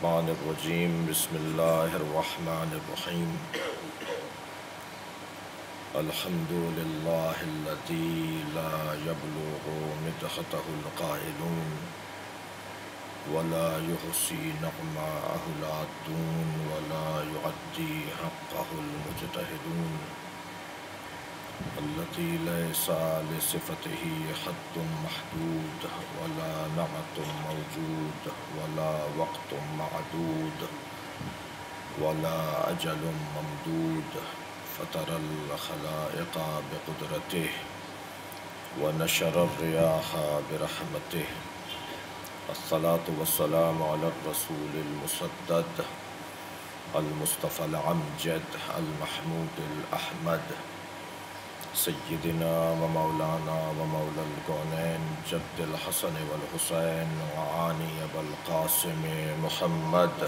الشيطان الرجيم. بسم الله الرحمن الرحيم. الحمد لله الذي لا يبلغ مدحته القائلون ولا يحصي نغماءه العدون ولا يعدي حقه المجتهدون. التي ليس لصفته حد محدود ولا نعت موجود ولا وقت معدود ولا أجل ممدود. فترى الخلائق بقدرته ونشر الرياح برحمته. الصلاة والسلام على الرسول المسدد المصطفى العمجد المحمود الأحمد. سیدنا و مولانا و مولا القونین جد الحسن والحسین وعانی اب القاسم محمد.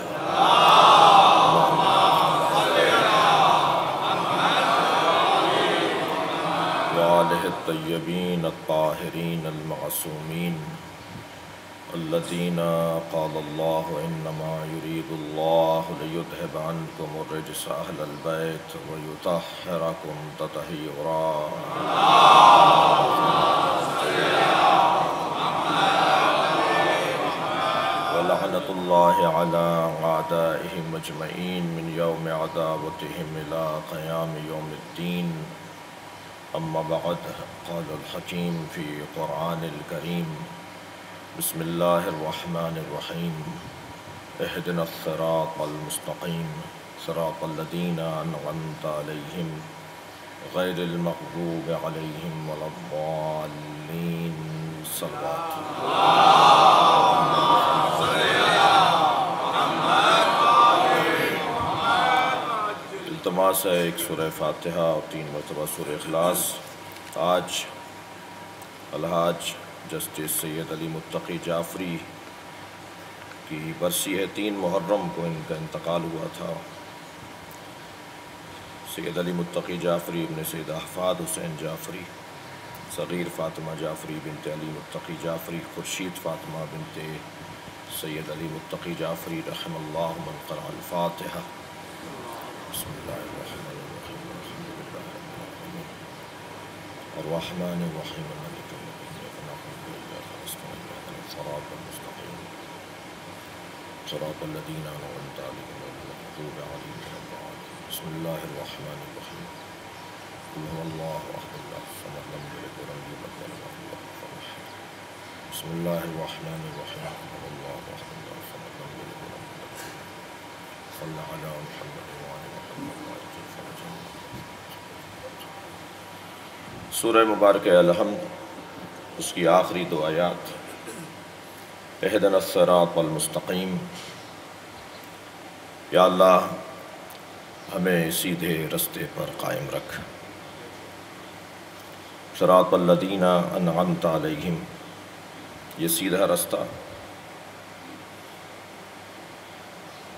وآله الطیبین الطاہرین المعصومین. الذين قال الله إنما يريد الله ليذهب عنكم الرجس أهل البيت ويطهركم تطهيرا. ولعنة الله على أعدائهم أجمعين من يوم عداوتهم إلى قيام يوم الدين. أما بعد قال الحكيم في قرآن الكريم بسم الله الرحمن الرحيم. اهدنا الصراط المستقيم. صراط الذين أنعمت عليهم غير المغضوب عليهم ولا الضالين. صلوات التماس ہے ایک سورہ فاتحہ اور تین مرتبہ سورہ اخلاص. آج الحاج جسٹس سید علی متقی جعفری کی برسی ہے تین محرم کو ان کا انتقال ہوا تھا۔ سید علی متقی جعفری ابن سید احفاد حسین جعفری، صغیر فاطمہ جعفری بنت علی متقی جعفری، خورشید فاطمہ بنت سید علی متقی جعفری رحم اللہ من قرأ الفاتحہ۔ بسم اللہ الرحمن الرحیم، الحمد للہ رب العالمین۔ الرحمن الرحیم مالک یوم الدین إياك نعبد وإياك نستعين اهدنا الصراط المستقيم. صراط الذين أنعمت عليهم غير المغضوب عليهم ولا الضالين. بسم الله الرحمن الرحيم. قل هو الله أحد الله الصمد لم يلد ولم يولد ولم يكن له كفوا أحد. بسم الله الرحمن الرحيم. قل هو الله أحد الله الصمد لم يلد ولم يولد صلى على محمد وعلى محمد وعلى فرجا سورہ مبارک الحمد، اس کی آخری دو آیات. اہدن الصراط المستقیم یا اللہ، ہمیں سیدھے رستے پر قائم رکھ. صراط الذین انعمت علیہم، یہ سیدھا رستہ.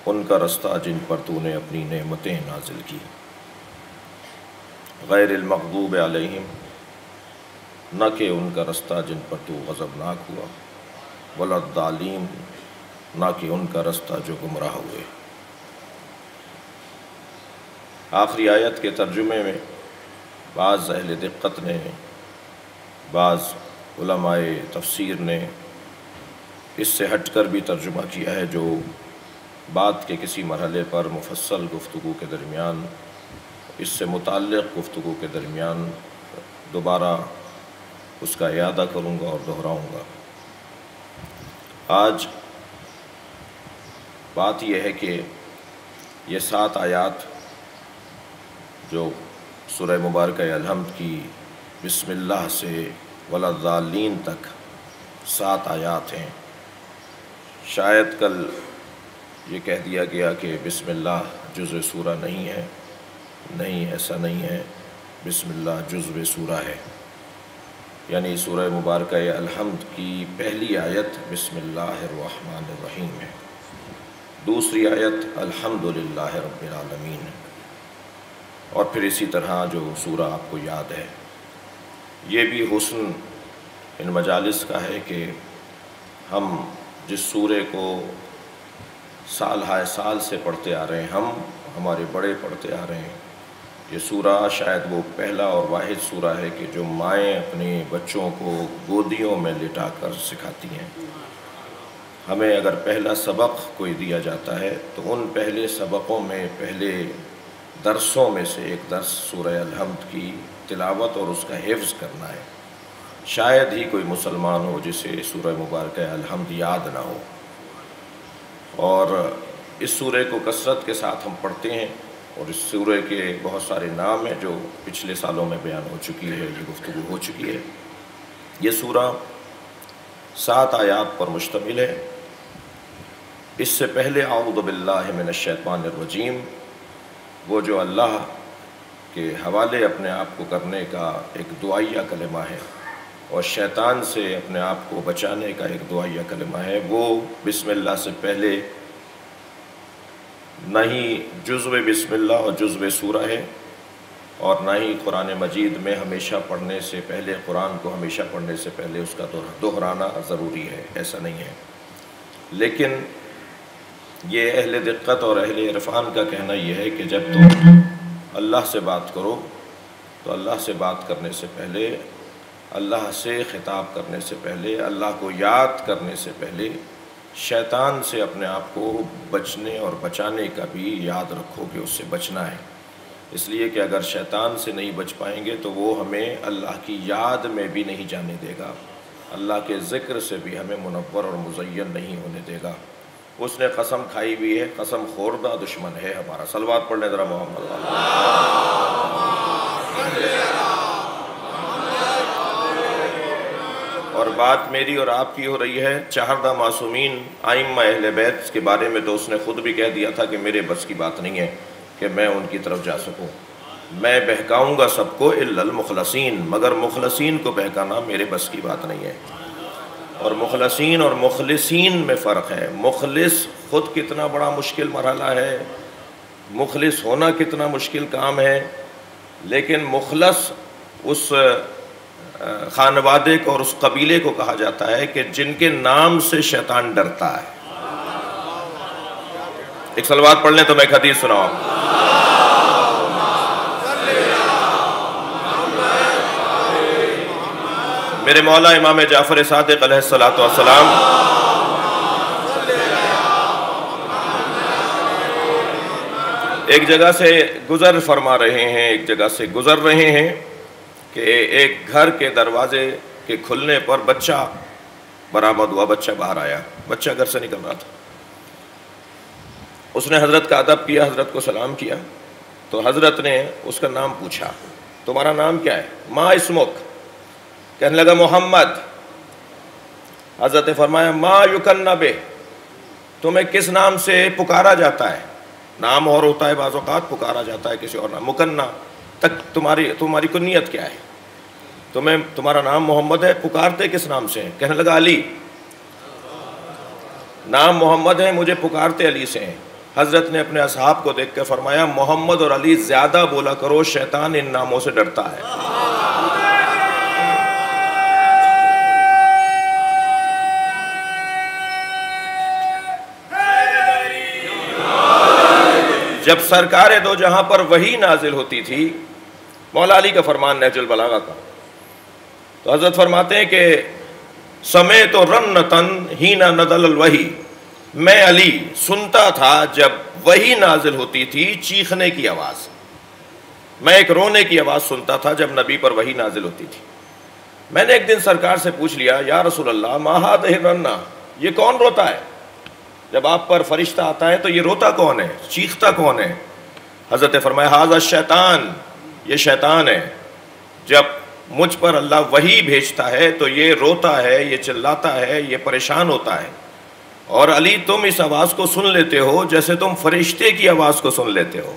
ان کا رستہ جن پر تو نے اپنی نعمتیں نازل کی. غیر المغضوب علیہم، نہ کہ ان کا رستہ جن پر تو غضبناک ہوا. ولا نہ کہ ان کا رستہ جو گمراہ ہوئے۔ آخری آیت کے ترجمے میں بعض اہل دقت نے، بعض علماء تفسیر نے اس سے ہٹ کر بھی ترجمہ کیا ہے جو بات کے کسی مرحلے پر مفصل گفتگو کے درمیان، اس سے متعلق گفتگو کے درمیان دوبارہ اس کا اعادہ کروں گا اور دہراؤں گا۔ آج بات یہ ہے کہ یہ سات آیات جو سورہ مبارکہ الحمد کی بسم اللہ سے ولادالین تک سات آیات ہیں۔ شاید کل یہ کہہ دیا گیا کہ بسم اللہ جزو سورہ نہیں ہے، نہیں، ایسا نہیں ہے۔ بسم اللہ جزو سورہ ہے۔ یعنی سورہ مبارکہ الحمد کی پہلی آیت بسم اللہ الرحمن الرحیم ہے۔ دوسری آیت الحمد للہ رب العالمین۔ ہے اور پھر اسی طرح جو سورہ آپ کو یاد ہے۔ یہ بھی حسن ان مجالس کا ہے کہ ہم جس سورے کو سال ہائے سال سے پڑھتے آ رہے ہیں، ہم ہمارے بڑے پڑھتے آ رہے ہیں یہ سورہ شاید وہ پہلا اور واحد سورہ ہے کہ جو مائیں اپنے بچوں کو گودیوں میں لٹا کر سکھاتی ہیں۔ ہمیں اگر پہلا سبق کوئی دیا جاتا ہے تو ان پہلے سبقوں میں پہلے درسوں میں سے ایک درس سورہ الحمد کی تلاوت اور اس کا حفظ کرنا ہے۔ شاید ہی کوئی مسلمان ہو جسے سورہ مبارکہ الحمد یاد نہ ہو۔ اور اس سورہ کو کثرت کے ساتھ ہم پڑھتے ہیں۔ اور اس سورہ کے بہت سارے نام ہیں جو پچھلے سالوں میں بیان ہو چکی ہے، یہ گفتگو ہو چکی ہے۔ یہ سورہ سات آیات پر مشتمل ہے۔ اس سے پہلے اعوذ باللہ من الشیطان الرجیم، وہ جو اللہ کے حوالے اپنے آپ کو کرنے کا ایک دعائیہ کلمہ ہے اور شیطان سے اپنے آپ کو بچانے کا ایک دعائیہ کلمہ ہے، وہ بسم اللہ سے پہلے نہ ہی جزو بسم اللہ اور جزو سورہ ہے اور نہ ہی قرآن مجید میں ہمیشہ پڑھنے سے پہلے، قرآن کو ہمیشہ پڑھنے سے پہلے اس کا دہرانا ضروری ہے، ایسا نہیں ہے۔ لیکن یہ اہل دقت اور اہل عرفان کا کہنا یہ ہے کہ جب تم اللہ سے بات کرو، تو اللہ سے بات کرنے سے پہلے، اللہ سے خطاب کرنے سے پہلے، اللہ کو یاد کرنے سے پہلے شیطان سے اپنے آپ کو بچنے اور بچانے کا بھی یاد رکھو کہ اس سے بچنا ہے۔ اس لیے کہ اگر شیطان سے نہیں بچ پائیں گے تو وہ ہمیں اللہ کی یاد میں بھی نہیں جانے دے گا۔ اللہ کے ذکر سے بھی ہمیں منور اور مزین نہیں ہونے دے گا۔ اس نے قسم کھائی بھی ہے، قسم خوردہ دشمن ہے ہمارا۔ سلوات پڑھنے ذرا محمد اور بات میری اور آپ کی ہو رہی ہے چہردہ معصومین، آئمہ اہل بیت کے بارے میں تو اس نے خود بھی کہہ دیا تھا کہ میرے بس کی بات نہیں ہے کہ میں ان کی طرف جا سکوں۔ میں بہکاؤں گا سب کو المخلصین، مگر مخلصین کو بہکانا میرے بس کی بات نہیں ہے۔ اور مخلصین اور مخلصین میں فرق ہے۔ مخلص خود کتنا بڑا مشکل مرحلہ ہے، مخلص ہونا کتنا مشکل کام ہے، لیکن مخلص اس خانوادے کو اور اس قبیلے کو کہا جاتا ہے کہ جن کے نام سے شیطان ڈرتا ہے۔ ایک سلوات پڑھ لیں تو میں ایک حدیث سناؤں۔ میرے مولا امام جعفر صادق علیہ السلام ایک جگہ سے گزر فرما رہے ہیں، ایک جگہ سے گزر رہے ہیں۔ کہ ایک گھر کے دروازے کے کھلنے پر بچہ برآمد ہوا، بچہ باہر آیا۔ بچہ گھر سے نکل رہا تھا۔ اس نے حضرت کا ادب کیا، حضرت کو سلام کیا۔ تو حضرت نے اس کا نام پوچھا، تمہارا نام کیا ہے؟ ماں اسمک کہنے لگا، محمد حضرت نے فرمایا، ماں یوکن بے تمہیں کس نام سے پکارا جاتا ہے؟ نام اور ہوتا ہے، بعض اوقات پکارا جاتا ہے کسی اور نام۔ مکنہ تک تمہاری تمہاری کنیت کیا ہے؟ تمہیں تمہارا نام محمد ہے، پکارتے کس نام سے ہیں؟ کہنے لگا علی۔ نام محمد ہے مجھے پکارتے علی سے ہیں۔ حضرت نے اپنے اصحاب کو دیکھ کے فرمایا، محمد اور علی زیادہ بولا کرو، شیطان ان ناموں سے ڈرتا ہے۔ جب سرکار دو جہاں پر وہی نازل ہوتی تھی مولا علی کا فرمان نیج البلاغا کا۔ تو حضرت فرماتے ہیں کہ سمے تو رن تن ہی نہ ندل الوحی۔ میں علی سنتا تھا جب وہی نازل ہوتی تھی چیخنے کی آواز۔ میں ایک رونے کی آواز سنتا تھا جب نبی پر وہی نازل ہوتی تھی۔ میں نے ایک دن سرکار سے پوچھ لیا، یا رسول اللہ ماہد رننا یہ کون روتا ہے؟ جب آپ پر فرشتہ آتا ہے تو یہ روتا کون ہے؟ چیختا کون ہے؟ حضرت فرمایا حاضر شیطان یہ شیطان ہے۔ جب مجھ پر اللہ وہی بھیجتا ہے تو یہ روتا ہے، یہ چلاتا ہے، یہ پریشان ہوتا ہے۔ اور علی، تم اس آواز کو سن لیتے ہو جیسے تم فرشتے کی آواز کو سن لیتے ہو۔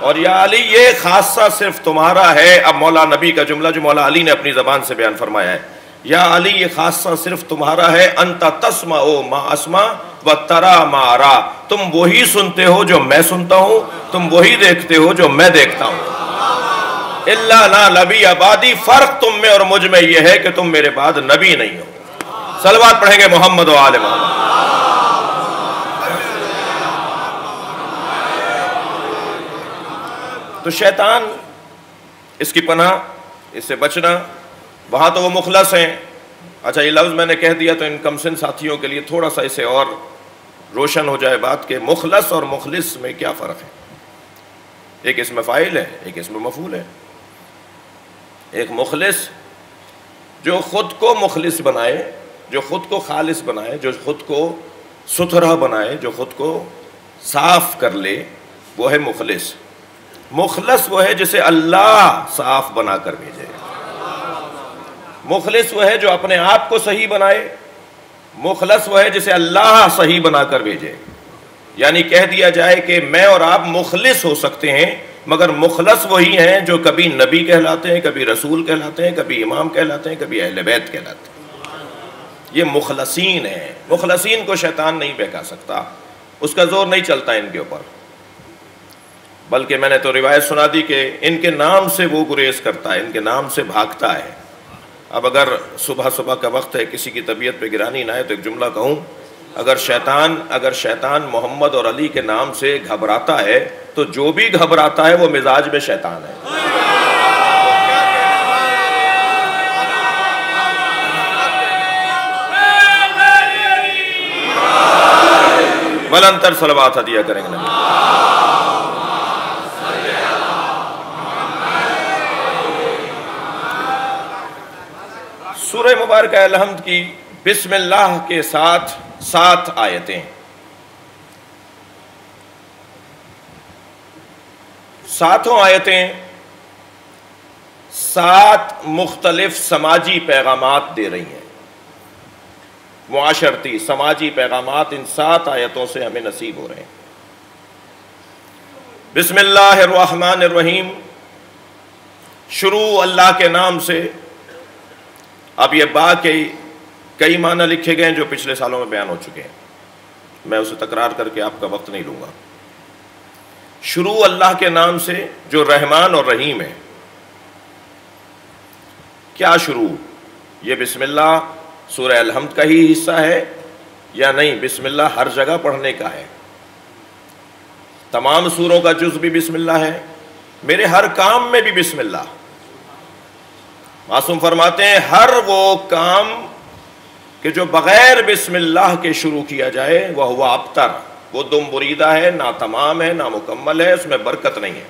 اور یا علی، یہ خاصہ صرف تمہارا ہے۔ اب مولا نبی کا جملہ جو مولا علی نے اپنی زبان سے بیان فرمایا ہے۔ یا علی، یہ خاصہ صرف تمہارا ہے۔ انتا تسما او ما اسما و ترا ما را تم وہی سنتے ہو جو میں سنتا ہوں، تم وہی دیکھتے ہو جو میں دیکھتا ہوں۔ اللہ نا نبی آبادی فرق تم میں اور مجھ میں یہ ہے کہ تم میرے بعد نبی نہیں ہو۔ سلوات پڑھیں گے محمد و عالم تو شیطان، اس کی پناہ، اس سے بچنا، وہاں تو وہ مخلص ہیں۔ اچھا یہ لفظ میں نے کہہ دیا تو ان کمسن ساتھیوں کے لیے تھوڑا سا اسے اور روشن ہو جائے بات کہ مخلص اور مخلص میں کیا فرق ہے۔ ایک اس میں فائل ہے، ایک اس میں مفول ہے۔ ایک مخلص جو خود کو مخلص بنائے، جو خود کو خالص بنائے، جو خود کو ستھرا بنائے، جو خود کو صاف کر لے، وہ ہے مخلص۔ مخلص وہ ہے جسے اللہ صاف بنا کر بھیجے۔ مخلص وہ ہے جو اپنے آپ کو صحیح بنائے۔ مخلص وہ ہے جسے اللہ صحیح بنا کر بھیجے۔ یعنی کہہ دیا جائے کہ میں اور آپ مخلص ہو سکتے ہیں۔ مگر مخلص وہی ہیں جو کبھی نبی کہلاتے ہیں، کبھی رسول کہلاتے ہیں، کبھی امام کہلاتے ہیں، کبھی اہل بیت کہلاتے ہیں۔ یہ مخلصین ہیں۔ مخلصین کو شیطان نہیں بہکا سکتا۔ اس کا زور نہیں چلتا ان کے اوپر۔ بلکہ میں نے تو روایت سنا دی کہ ان کے نام سے وہ گریز کرتا ہے، ان کے نام سے بھاگتا ہے۔ اب اگر صبح صبح کا وقت ہے، کسی کی طبیعت پہ گرانی نہ ہے تو ایک جملہ کہوں، اگر شیطان اگر شیطان محمد اور علی کے نام سے گھبراتا ہے تو جو بھی گھبراتا ہے وہ مزاج میں شیطان ہے۔ بلنتر سلوات دیا کریں گے۔ سورہ مبارکہ الحمد کی بسم اللہ کے ساتھ سات آیتیں۔ ساتوں آیتیں سات مختلف سماجی پیغامات دے رہی ہیں۔ معاشرتی، سماجی پیغامات ان سات آیتوں سے ہمیں نصیب ہو رہے ہیں۔ بسم اللہ الرحمن الرحیم۔ شروع اللہ کے نام سے۔ اب یہ با کے کئی معنی لکھے گئے ہیں جو پچھلے سالوں میں بیان ہو چکے ہیں۔ میں اسے تکرار کر کے آپ کا وقت نہیں لوں گا۔ شروع اللہ کے نام سے جو رحمان اور رحیم ہے۔ کیا شروع؟ یہ بسم اللہ سورہ الحمد کا ہی حصہ ہے یا نہیں؟ بسم اللہ ہر جگہ پڑھنے کا ہے۔ تمام سوروں کا جز بھی بسم اللہ ہے۔ میرے ہر کام میں بھی بسم اللہ۔ معصوم فرماتے ہیں، ہر وہ کام کہ جو بغیر بسم اللہ کے شروع کیا جائے، وہ ہوا ابتر۔ وہ دم بریدہ ہے، نہ تمام ہے، نہ مکمل ہے، اس میں برکت نہیں ہے۔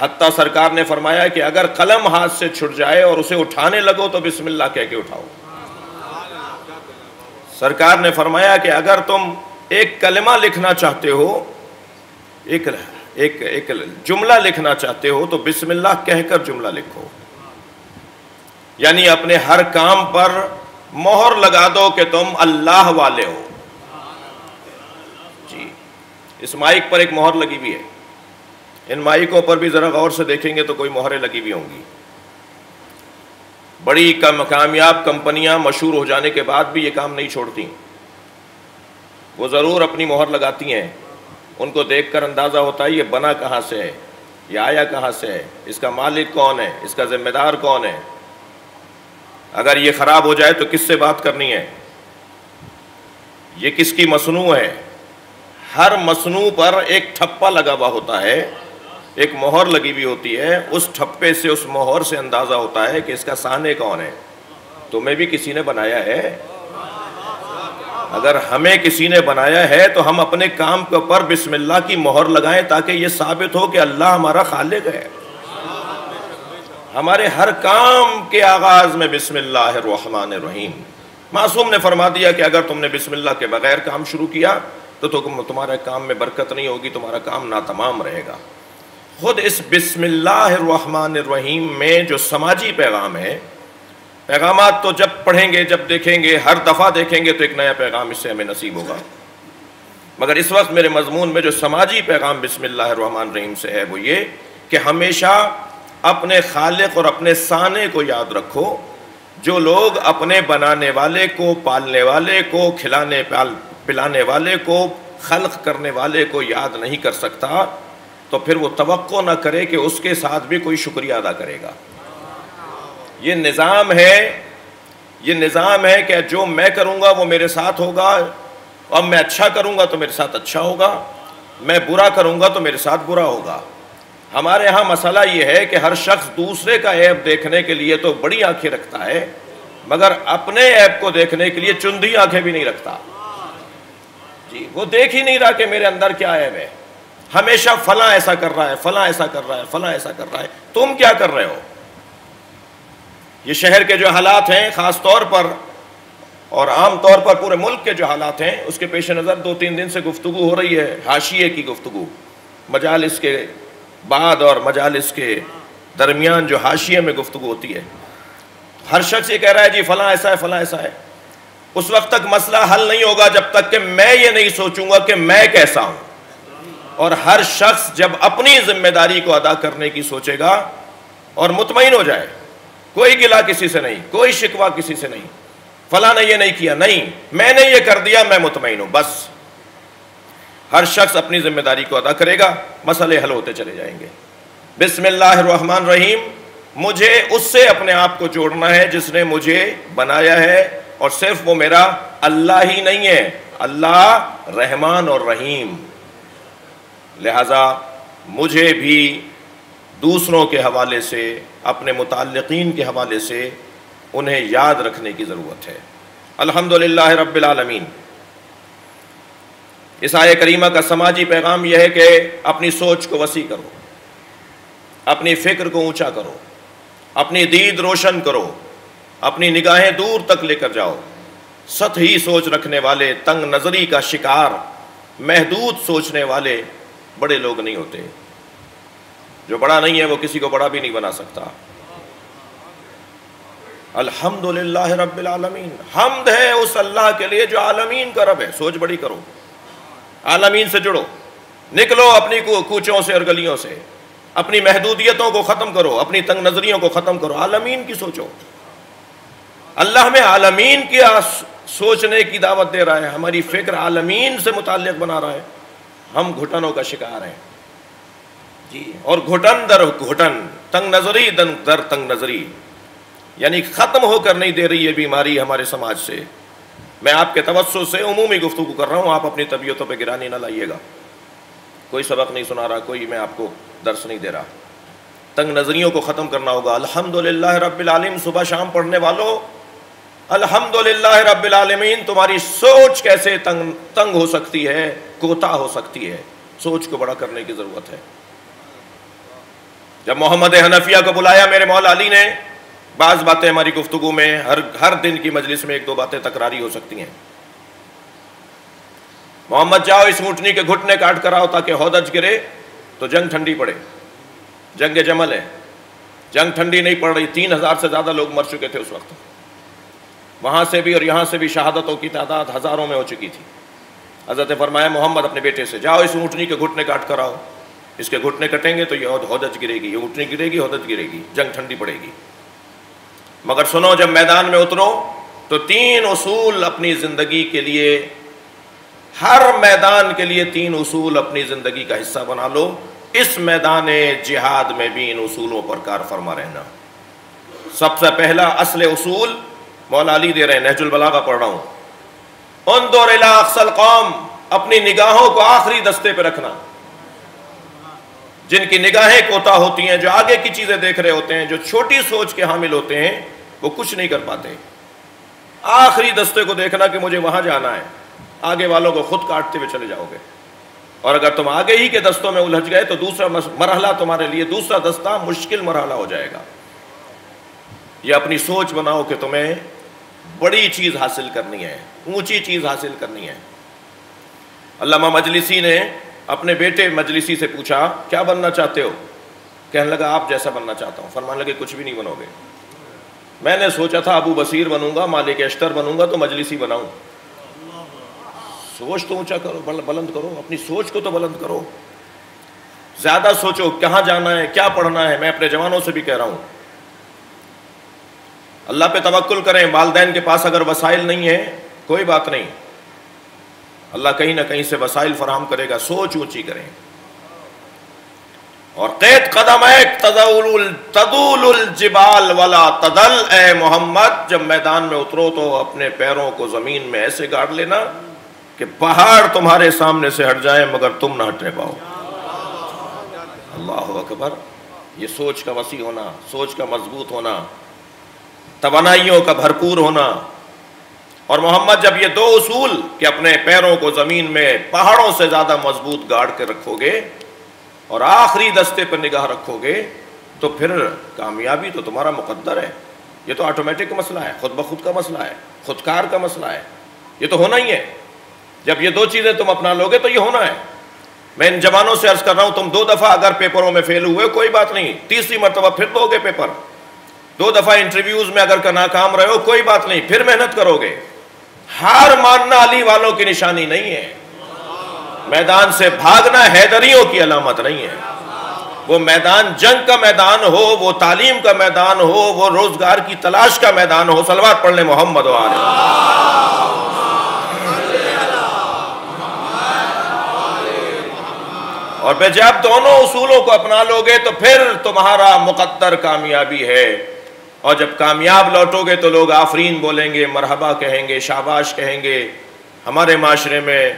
حتیٰ سرکار نے فرمایا کہ اگر قلم ہاتھ سے چھٹ جائے اور اسے اٹھانے لگو تو بسم اللہ کہہ کے اٹھاؤ۔ سرکار نے فرمایا کہ اگر تم ایک کلمہ لکھنا چاہتے ہو، ایک ایک ایک جملہ لکھنا چاہتے ہو تو بسم اللہ کہہ کر جملہ لکھو۔ یعنی اپنے ہر کام پر مہر لگا دو کہ تم اللہ والے ہو۔ اس مائک پر ایک مہر لگی ہوئی ہے۔ ان مائکوں پر بھی ذرا غور سے دیکھیں گے تو کوئی مہریں لگی ہوئی ہوں گی۔ بڑی کم کامیاب کمپنیاں مشہور ہو جانے کے بعد بھی یہ کام نہیں چھوڑتی وہ ضرور اپنی مہر لگاتی ہیں۔ ان کو دیکھ کر اندازہ ہوتا ہے یہ بنا کہاں سے ہے، یہ آیا کہاں سے ہے، اس کا مالک کون ہے، اس کا ذمہ دار کون ہے۔ اگر یہ خراب ہو جائے تو کس سے بات کرنی ہے؟ یہ کس کی مصنوع ہے؟ ہر مصنوع پر ایک ٹھپا لگا ہوا ہوتا ہے، ایک مہر لگی ہوئی ہوتی ہے۔ اس ٹھپے سے، اس مہر سے اندازہ ہوتا ہے کہ اس کا سانے کون ہے۔ تمہیں بھی کسی نے بنایا ہے؟ اگر ہمیں کسی نے بنایا ہے تو ہم اپنے کام کے اوپر بسم اللہ کی مہر لگائیں تاکہ یہ ثابت ہو کہ اللہ ہمارا خالق ہے۔ ہمارے ہر کام کے آغاز میں بسم اللہ الرحمن الرحیم۔ معصوم نے فرما دیا کہ اگر تم نے بسم اللہ کے بغیر کام شروع کیا تو تمہارے کام میں برکت نہیں ہوگی، تمہارا کام ناتمام رہے گا۔ خود اس بسم اللہ الرحمن الرحیم میں جو سماجی پیغام ہے، پیغامات تو جب پڑھیں گے، جب دیکھیں گے، ہر دفعہ دیکھیں گے تو ایک نیا پیغام اس سے ہمیں نصیب ہوگا۔ مگر اس وقت میرے مضمون میں جو سماجی پیغام بسم اللہ الرحمن الرحیم سے ہے، وہ یہ کہ ہمیشہ اپنے خالق اور اپنے سانے کو یاد رکھو۔ جو لوگ اپنے بنانے والے کو، پالنے والے کو، کھلانے پلانے والے کو، خلق کرنے والے کو یاد نہیں کر سکتا، تو پھر وہ توقع نہ کرے کہ اس کے ساتھ بھی کوئی شکریہ ادا کرے گا۔ یہ نظام ہے، یہ نظام ہے کہ جو میں کروں گا وہ میرے ساتھ ہوگا، اور میں اچھا کروں گا تو میرے ساتھ اچھا ہوگا، میں برا کروں گا تو میرے ساتھ برا ہوگا۔ ہمارے ہاں مسئلہ یہ ہے کہ ہر شخص دوسرے کا عیب دیکھنے کے لیے تو بڑی آنکھیں رکھتا ہے، مگر اپنے عیب کو دیکھنے کے لیے چندی آنکھیں بھی نہیں رکھتا۔ جی وہ دیکھ ہی نہیں رہا کہ میرے اندر کیا عیب ہے ہمیشہ فلاں ایسا کر رہا ہے، فلاں ایسا کر رہا ہے، فلاں ایسا کر رہا ہے۔ تم کیا کر رہے ہو؟ یہ شہر کے جو حالات ہیں، خاص طور پر اور عام طور پر پورے ملک کے جو حالات ہیں، اس کے پیش نظر دو تین دن سے گفتگو ہو رہی ہے، حاشیے کی گفتگو۔ مجالس کے بعد اور مجالس کے درمیان جو حاشیے میں گفتگو ہوتی ہے۔ ہر شخص یہ کہہ رہا ہے جی فلاں ایسا ہے، فلاں ایسا ہے۔ اس وقت تک مسئلہ حل نہیں ہوگا جب تک کہ میں یہ نہیں سوچوں گا کہ میں کیسا ہوں۔ اور ہر شخص جب اپنی ذمہ داری کو ادا کرنے کی سوچے گا اور مطمئن ہو جائے، کوئی گلا کسی سے نہیں، کوئی شکوا کسی سے نہیں، فلاں نے یہ نہیں کیا، نہیں، میں نے یہ کر دیا، میں مطمئن ہوں، بس۔ ہر شخص اپنی ذمہ داری کو ادا کرے گا، مسئلے حل ہوتے چلے جائیں گے۔ بسم اللہ الرحمن الرحیم، مجھے اس سے اپنے آپ کو جوڑنا ہے جس نے مجھے بنایا ہے۔ اور صرف وہ میرا اللہ ہی نہیں ہے، اللہ رحمان اور رحیم۔ لہذا مجھے بھی دوسروں کے حوالے سے، اپنے متعلقین کے حوالے سے انہیں یاد رکھنے کی ضرورت ہے۔ الحمد رب العالمین۔ اس آئے کریمہ کا سماجی پیغام یہ ہے کہ اپنی سوچ کو وسیع کرو، اپنی فکر کو اونچا کرو، اپنی دید روشن کرو۔ اپنی نگاہیں دور تک لے کر جاؤ۔ سطحی سوچ رکھنے والے، تنگ نظری کا شکار، محدود سوچنے والے بڑے لوگ نہیں ہوتے۔ جو بڑا نہیں ہے وہ کسی کو بڑا بھی نہیں بنا سکتا۔ الحمد للہ رب العالمین۔ حمد ہے اس اللہ کے لیے جو عالمین کا رب ہے۔ سوچ بڑی کرو۔ عالمین سے جڑو۔ نکلو اپنی کوچوں سے اور گلیوں سے۔ اپنی محدودیتوں کو ختم کرو۔ اپنی تنگ نظریوں کو ختم کرو۔ عالمین کی سوچو۔ اللہ میں عالمین کی سوچنے کی دعوت دے رہا ہے، ہماری فکر عالمین سے متعلق بنا رہا ہے۔ ہم گھٹنوں کا شکار ہیں۔ جی اور گھٹن در گھٹن، تنگ نظری در تنگ نظری۔ یعنی ختم ہو کر نہیں دے رہی ہے بیماری ہمارے سماج سے۔ میں آپ کے توسط سے عمومی گفتگو کر رہا ہوں، آپ اپنی طبیعتوں پہ گرانی نہ لائیے گا۔ کوئی سبق نہیں سنا رہا، کوئی میں آپ کو درس نہیں دے رہا۔ تنگ نظریوں کو ختم کرنا ہوگا۔ الحمد للہ رب العالم صبح شام پڑھنے والوں الحمد للہ رب العالمین، تمہاری سوچ کیسے تنگ تنگ ہو سکتی ہے، کوتا ہو سکتی ہے؟ سوچ کو بڑا کرنے کی ضرورت ہے۔ جب محمد حنفیہ کو بلایا، میرے مولا علی نے، بعض باتیں ہماری گفتگو میں ہر ہر دن کی مجلس میں ایک دو باتیں تکراری ہو سکتی ہیں۔ محمد، جاؤ اس اونٹنی کے گھٹنے کاٹ کر آؤ تاکہ ہودج گرے، تو جنگ ٹھنڈی پڑے۔ جنگ جمل ہے۔ جنگ ٹھنڈی نہیں پڑ رہی، تین ہزار سے زیادہ لوگ مر چکے تھے اس وقت۔ وہاں سے بھی اور یہاں سے بھی شہادتوں کی تعداد ہزاروں میں ہو چکی تھی۔ حضرت فرمایا، محمد اپنے بیٹے سے جاؤ، اس اونٹنی کے گھٹنے کاٹ کر آؤ۔ اس کے گھٹنے کٹیں گے تو یہ ہودج گرے گی، یہ اونٹنی گرے گی ہودج گرے گی، جنگ ٹھنڈی پڑے گی۔ مگر سنو، جب میدان میں اترو تو تین اصول اپنی زندگی کے لیے، ہر میدان کے لیے تین اصول اپنی زندگی کا حصہ بنا لو۔ اس میدان جہاد میں بھی ان اصولوں پر کار فرما رہنا۔ سب سے پہلا اصل اصول مولا علی دے رہے ہیں، نہج البلاغہ پڑھ رہا ہوں۔ ان دور اقسل قوم اپنی نگاہوں کو آخری دستے پہ رکھنا۔ جن کی نگاہیں کوتا ہوتی ہیں، جو آگے کی چیزیں دیکھ رہے ہوتے ہیں، جو چھوٹی سوچ کے حامل ہوتے ہیں، وہ کچھ نہیں کر پاتے۔ آخری دستے کو دیکھنا کہ مجھے وہاں جانا ہے۔ آگے والوں کو خود کاٹتے ہوئے چلے جاؤ گے۔ اور اگر تم آگے ہی کے دستوں میں الجھ گئے، تو دوسرا مرحلہ تمہارے لیے دوسرا دستہ مشکل مرحلہ ہو جائے گا۔ یہ اپنی سوچ بناؤ کہ تمہیں بڑی چیز حاصل کرنی ہے، اونچی چیز حاصل کرنی ہے۔ علامہ مجلسی نے اپنے بیٹے مجلسی سے پوچھا، کیا بننا چاہتے ہو؟ کہنے لگا، آپ جیسا بننا چاہتا ہوں۔ فرمان لگے، کچھ بھی نہیں بنو گے۔ میں نے سوچا تھا، ابو بصیر بنوں گا، مالک اشتر بنوں گا، تو مجلسی بناؤں۔ سوچ تو اونچا کرو بلند کرو، اپنی سوچ کو تو بلند کرو۔ زیادہ سوچو، کہاں جانا ہے، کیا پڑھنا ہے، میں اپنے جوانوں سے بھی کہہ رہا ہوں۔ اللہ پہ توکل کریں، والدین کے پاس اگر وسائل نہیں ہے کوئی بات نہیں۔ اللہ کہیں نہ کہیں سے وسائل فراہم کرے گا، سوچ اونچی کریں۔ اور قید قدم تدول الجبال والا تدل اے محمد، جب میدان میں اترو تو اپنے پیروں کو زمین میں ایسے گاڑ لینا کہ پہاڑ تمہارے سامنے سے ہٹ جائیں، مگر تم نہ ہٹنے پاؤ۔ اللہ اکبر، یہ سوچ کا وسیع ہونا، سوچ کا مضبوط ہونا۔ توانائیوں کا بھرپور ہونا۔ اور محمد جب یہ دو اصول کہ اپنے پیروں کو زمین میں پہاڑوں سے زیادہ مضبوط گاڑ کے رکھو گے اور آخری دستے پر نگاہ رکھو گے، تو پھر کامیابی تو تمہارا مقدر ہے۔ یہ تو آٹومیٹک مسئلہ ہے، خود بخود کا مسئلہ ہے، خودکار کا مسئلہ ہے۔ یہ تو ہونا ہی ہے۔ جب یہ دو چیزیں تم اپنا لو گے تو یہ ہونا ہے۔ میں ان جوانوں سے عرض کر رہا ہوں، تم دو دفعہ اگر پیپروں میں فیل ہوئے، کوئی بات نہیں۔ تیسری مرتبہ پھر دو گے پیپر۔ دو دفعہ انٹرویوز میں اگر ناکام رہے ہو، کوئی بات نہیں، پھر محنت کرو گے۔ ہار ماننا علی والوں کی نشانی نہیں ہے۔ میدان سے بھاگنا حیدریوں کی علامت نہیں ہے۔ وہ میدان جنگ کا میدان ہو، وہ تعلیم کا میدان ہو، وہ روزگار کی تلاش کا میدان ہو۔ سلوات پڑھنے محمد اور بے جب دونوں اصولوں کو اپنا لو گے تو پھر تمہارا مقدر کامیابی ہے۔ اور جب کامیاب لوٹو گے تو لوگ آفرین بولیں گے، مرحبا کہیں گے، شاباش کہیں گے۔ ہمارے معاشرے میں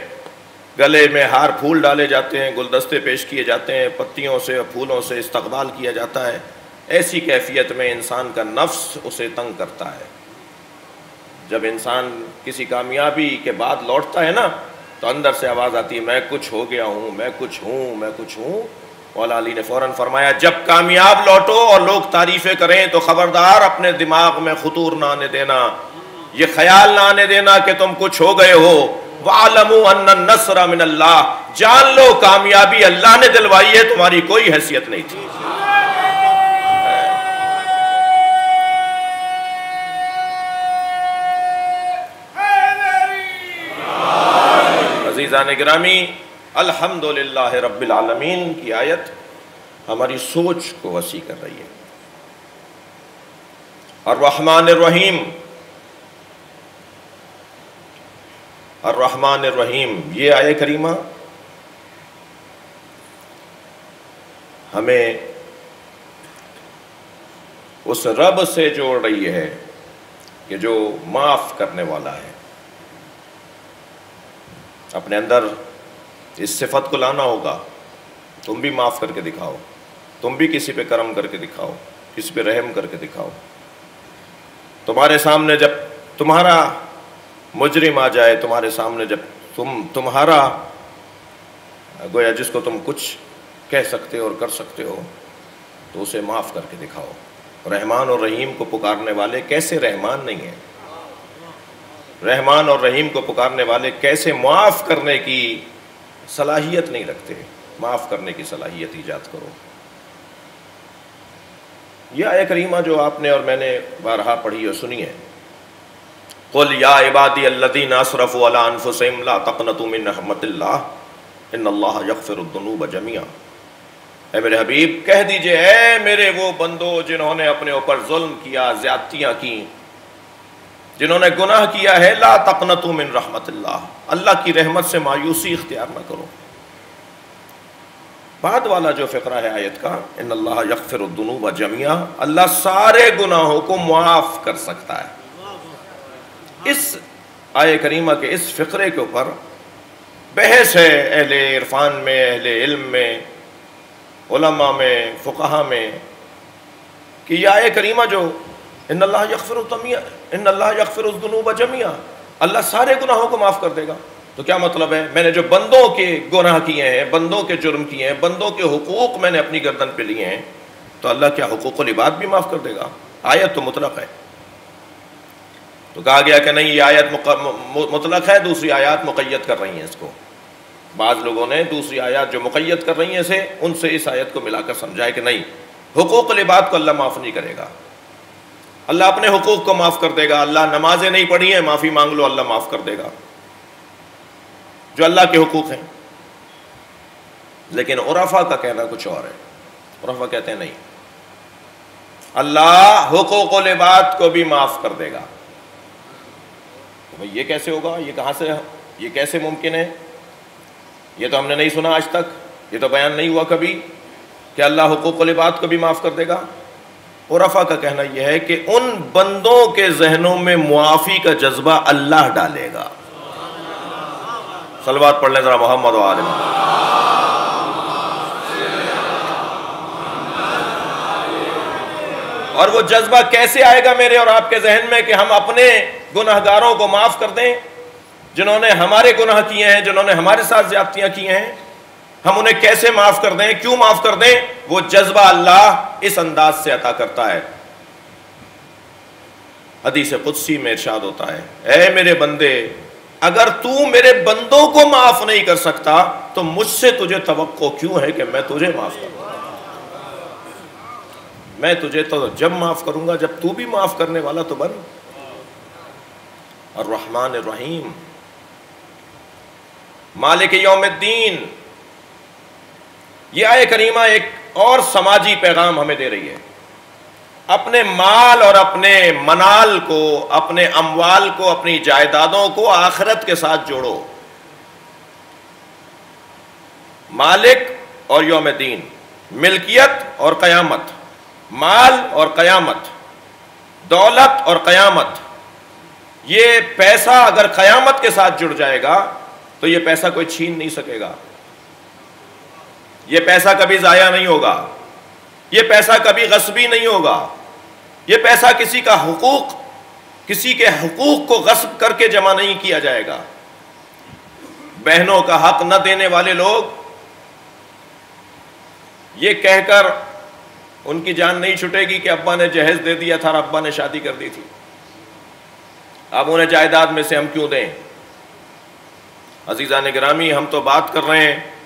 گلے میں ہار پھول ڈالے جاتے ہیں، گلدستے پیش کیے جاتے ہیں، پتیوں سے اور پھولوں سے استقبال کیا جاتا ہے۔ ایسی کیفیت میں انسان کا نفس اسے تنگ کرتا ہے۔ جب انسان کسی کامیابی کے بعد لوٹتا ہے نا، تو اندر سے آواز آتی ہے، میں کچھ ہو گیا ہوں، میں کچھ ہوں، میں کچھ ہوں۔ مولا علی نے فوراً فرمایا، جب کامیاب لوٹو اور لوگ تعریفیں کریں تو خبردار اپنے دماغ میں خطور نہ آنے دینا، یہ خیال نہ آنے دینا کہ تم کچھ ہو گئے ہو۔ وَعَلَمُوا أَنَّ النَّصْرَ مِنَ اللَّهِ۔ جان لو کامیابی اللہ نے دلوائی ہے، تمہاری کوئی حیثیت نہیں تھی۔ عزیزان گرامی الحمدللہ رب العالمین کی آیت ہماری سوچ کو وسیع کر رہی ہے۔ الرحمن الرحیم۔ الرحمن الرحیم، یہ آئے کریمہ ہمیں اس رب سے جوڑ رہی ہے کہ جو معاف کرنے والا ہے۔ اپنے اندر اس صفت کو لانا ہوگا، تم بھی معاف کر کے دکھاؤ، تم بھی کسی پہ کرم کر کے دکھاؤ، کسی پہ رحم کر کے دکھاؤ۔ تمہارے سامنے جب تمہارا مجرم آ جائے، تمہارے سامنے جب تم، تمہارا گویا جس کو تم کچھ کہہ سکتے ہو اور کر سکتے ہو، تو اسے معاف کر کے دکھاؤ۔ رحمان اور رحیم کو پکارنے والے کیسے رحمان نہیں ہیں؟ رحمان اور رحیم کو پکارنے والے کیسے معاف کرنے کی صلاحیت نہیں رکھتے، معاف کرنے کی صلاحیت ایجاد کرو۔ یہ آئے کریمہ جو آپ نے اور میں نے بارہا پڑھی اور سنی ہے۔ قل یا عبادی الذین اسرفوا علی انفسهم لا تقنطوا من رحمت اللہ، ان اللہ یغفر الذنوب جميعا اے میرے حبیب، کہہ دیجیے، اے میرے وہ بندو جنہوں نے اپنے اوپر ظلم کیا، زیادتیاں کی جنہوں نے گناہ کیا ہے، لا تقنطوا من رحمت اللہ۔ اللہ کی رحمت سے مایوسی اختیار نہ کرو۔ بعد والا جو فقرہ ہے آیت کا، ان اللہ یغفر الذنوب جميعا اللہ سارے گناہوں کو معاف کر سکتا ہے۔ اس آئے کریمہ کے اس فقرے کے اوپر بحث ہے اہل عرفان میں، اہل علم میں، علماء میں فقہ میں کہ یہ آئے کریمہ جو ان اللہ یغفر الطمیہ ان اللہ یغفر الذنوب جميعا اللہ سارے گناہوں کو معاف کر دے گا۔ تو کیا مطلب ہے؟ میں نے جو بندوں کے گناہ کیے ہیں، بندوں کے جرم کیے ہیں، بندوں کے حقوق میں نے اپنی گردن پہ لیے ہیں، تو اللہ کیا حقوق و لباد بھی معاف کر دے گا؟ آیت تو مطلق ہے۔ تو کہا گیا کہ نہیں، یہ آیت مطلق ہے، دوسری آیات مقید کر رہی ہیں اس کو۔ بعض لوگوں نے دوسری آیات جو مقید کر رہی ہیں اسے، ان سے اس آیت کو ملا کر سمجھائے کہ نہیں، حقوق لباد کو اللہ معاف نہیں کرے گا۔ اللہ اپنے حقوق کو معاف کر دے گا۔ اللہ نمازیں نہیں پڑھی ہیں، معافی مانگ لو، اللہ معاف کر دے گا۔ جو اللہ کے حقوق ہیں۔ لیکن عرفا کا کہنا کچھ اور ہے۔ عرفا کہتے ہیں نہیں۔ اللہ حقوق و لباد کو بھی معاف کر دے گا۔ بھائی، یہ کیسے ہوگا؟ یہ کہاں سے یہ کیسے ممکن ہے؟ یہ تو ہم نے نہیں سنا آج تک۔ یہ تو بیان نہیں ہوا کبھی کہ اللہ حقوق و لباد کو بھی معاف کر دے گا۔ عرفا کا کہنا یہ ہے کہ ان بندوں کے ذہنوں میں معافی کا جذبہ اللہ ڈالے گا۔ سلوات پڑھ لیں ذرا محمد و عالم اور وہ جذبہ کیسے آئے گا میرے اور آپ کے ذہن میں کہ ہم اپنے گناہ گاروں کو معاف کر دیں، جنہوں نے ہمارے گناہ کیے ہیں، جنہوں نے ہمارے ساتھ زیادتیاں کی ہیں ہم انہیں کیسے معاف کر دیں، کیوں معاف کر دیں؟ وہ جذبہ اللہ اس انداز سے عطا کرتا ہے۔ حدیث قدسی میں ارشاد ہوتا ہے، اے میرے بندے، اگر تو میرے بندوں کو معاف نہیں کر سکتا، تو مجھ سے تجھے توقع کیوں ہے کہ میں تجھے معاف کروں؟ میں تجھے تو جب معاف کروں گا، جب تو بھی معاف کرنے والا تو بن۔ الرحمن الرحیم۔ مالک یوم الدین۔ یہ آئے کریمہ ایک اور سماجی پیغام ہمیں دے رہی ہے۔ اپنے مال اور اپنے منال کو، اپنے اموال کو، اپنی جائیدادوں کو آخرت کے ساتھ جوڑو۔ مالک اور یوم دین ملکیت اور قیامت، مال اور قیامت، دولت اور قیامت۔ یہ پیسہ اگر قیامت کے ساتھ جڑ جائے گا تو یہ پیسہ کوئی چھین نہیں سکے گا۔ یہ پیسہ کبھی ضائع نہیں ہوگا، یہ پیسہ کبھی غصبی نہیں ہوگا۔ یہ پیسہ کسی کا حقوق، کسی کے حقوق کو غصب کر کے جمع نہیں کیا جائے گا۔ بہنوں کا حق نہ دینے والے لوگ، یہ کہہ کر ان کی جان نہیں چھٹے گی کہ ابا نے جہیز دے دیا تھا اور ابا نے شادی کر دی تھی۔ اب انہیں جائیداد میں سے ہم کیوں دیں؟ عزیزہ گرامی، ہم تو بات کر رہے ہیں۔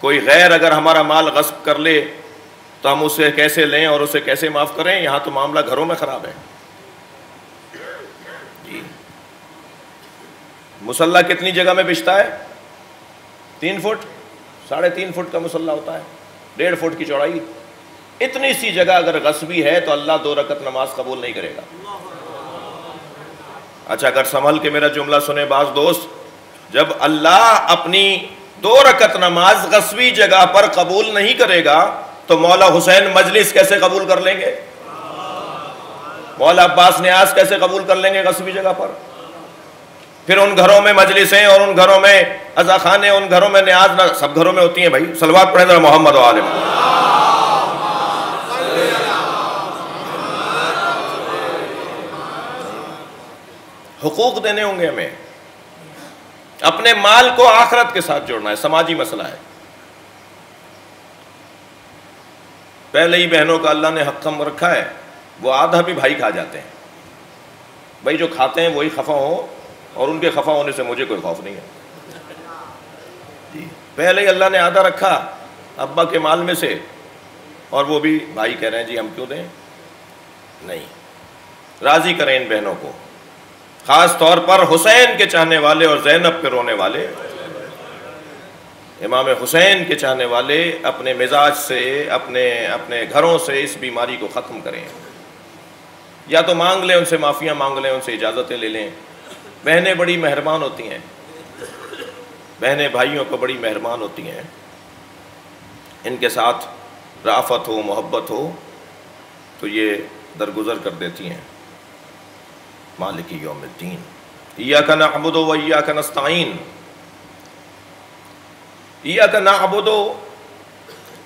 کوئی غیر اگر ہمارا مال غصب کر لے تو ہم اسے کیسے لیں اور اسے کیسے معاف کریں؟ یہاں تو معاملہ گھروں میں خراب ہے۔ جی۔ مسلح کتنی جگہ میں بچتا ہے؟ تین فٹ؟ ساڑھے تین فٹ کا مسلح ہوتا ہے۔ ڈیڑھ فٹ کی چوڑائی۔ اتنی سی جگہ اگر غصبی ہے تو اللہ دو رکت نماز قبول نہیں کرے گا۔ اچھا اگر سنبھل کے میرا جملہ سنے بعض دوست، جب اللہ اپنی دو رکت نماز غصبی جگہ پر قبول نہیں کرے گا، تو مولا حسین مجلس کیسے قبول کر لیں گے؟ مولا عباس نیاز کیسے قبول کر لیں گے غصبی جگہ پر؟ پھر ان گھروں میں مجلسیں اور ان گھروں میں ازا خانے، ان گھروں میں نیاز نہ سب گھروں میں ہوتی ہیں بھائی سلوات پڑھیں ذرا محمد و عالم حقوق دینے ہوں گے ہمیں۔ اپنے مال کو آخرت کے ساتھ جوڑنا ہے، سماجی مسئلہ ہے۔ پہلے ہی بہنوں کا اللہ نے حکم رکھا ہے، وہ آدھا بھی بھائی کھا جاتے ہیں۔ بھائی جو کھاتے ہیں، وہی خفا ہو اور ان کے خفا ہونے سے مجھے کوئی خوف نہیں ہے۔ جی پہلے ہی اللہ نے آدھا رکھا ابا کے مال میں سے اور وہ بھی بھائی کہہ رہے ہیں جی ہم کیوں دیں؟ نہیں۔ راضی کریں ان بہنوں کو۔ خاص طور پر حسین کے چاہنے والے اور زینب کے رونے والے۔ امام حسین کے چاہنے والے اپنے مزاج سے، اپنے اپنے گھروں سے اس بیماری کو ختم کریں۔ یا تو مانگ لیں ان سے معافیاں، مانگ لیں ان سے اجازتیں لے لیں۔ بہنیں بڑی مہربان ہوتی ہیں۔ بہنیں بھائیوں کو بڑی مہربان ہوتی ہیں۔ ان کے ساتھ رافت ہو، محبت ہو، تو یہ درگزر کر دیتی ہیں۔ مالک یوم الدین، ایاک نعبد و ایاک نستعین۔ ایاک نعبد،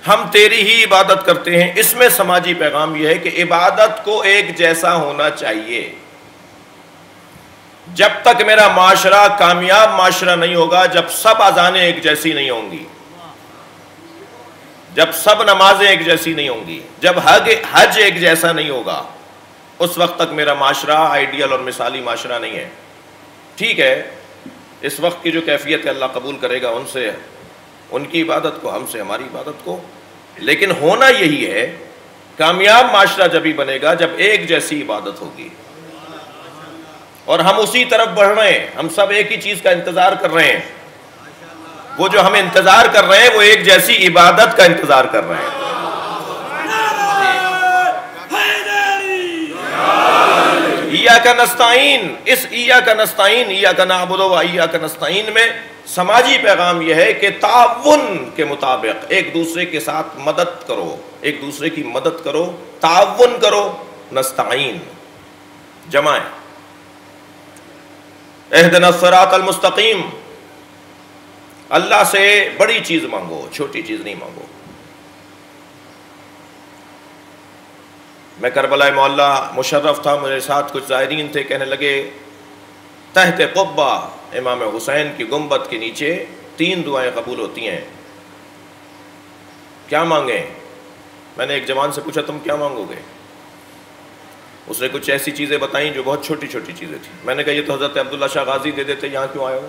ہم تیری ہی عبادت کرتے ہیں۔ اس میں سماجی پیغام یہ ہے کہ عبادت کو ایک جیسا ہونا چاہیے۔ جب تک میرا معاشرہ کامیاب معاشرہ نہیں ہوگا، جب سب اذانیں ایک جیسی نہیں ہوں گی۔ جب سب نمازیں ایک جیسی نہیں ہوں گی۔ جب حج ایک جیسا نہیں ہوگا۔ اس وقت تک میرا معاشرہ آئیڈیل اور مثالی معاشرہ نہیں ہے۔ ٹھیک ہے، اس وقت کی جو کیفیت ہے، اللہ قبول کرے گا ان سے، ان کی عبادت کو، ہم سے، ہماری عبادت کو۔ لیکن ہونا یہی ہے، کامیاب معاشرہ جب ہی بنے گا، جب ایک جیسی عبادت ہوگی۔ اور ہم اسی طرف بڑھ رہے ہیں، ہم سب ایک ہی چیز کا انتظار کر رہے ہیں۔ وہ جو ہم انتظار کر رہے ہیں، وہ ایک جیسی عبادت کا انتظار کر رہے ہیں۔ ایا کا نستعین اس ایا کا نستعین ایا کا نعبد و ایا کا نستعین میں سماجی پیغام یہ ہے کہ تعاون کے مطابق ایک دوسرے کے ساتھ مدد کرو، ایک دوسرے کی مدد کرو، تعاون کرو، نستعین۔ جمائیں اہدنا الصراط المستقیم۔ اللہ سے بڑی چیز مانگو، چھوٹی چیز نہیں مانگو۔ میں کربلا محلہ مشرف تھا، میرے ساتھ کچھ زائرین تھے، کہنے لگے، تحت قبا، امام حسین کی گنبت کے نیچے تین دعائیں قبول ہوتی ہیں۔ کیا مانگیں؟ میں نے ایک جوان سے پوچھا، تم کیا مانگو گے؟ اس نے کچھ ایسی چیزیں بتائیں جو بہت چھوٹی چھوٹی چیزیں تھیں۔ میں نے کہا، یہ تو حضرت عبداللہ شاہ غازی دے دیتے، یہاں کیوں آئے ہو؟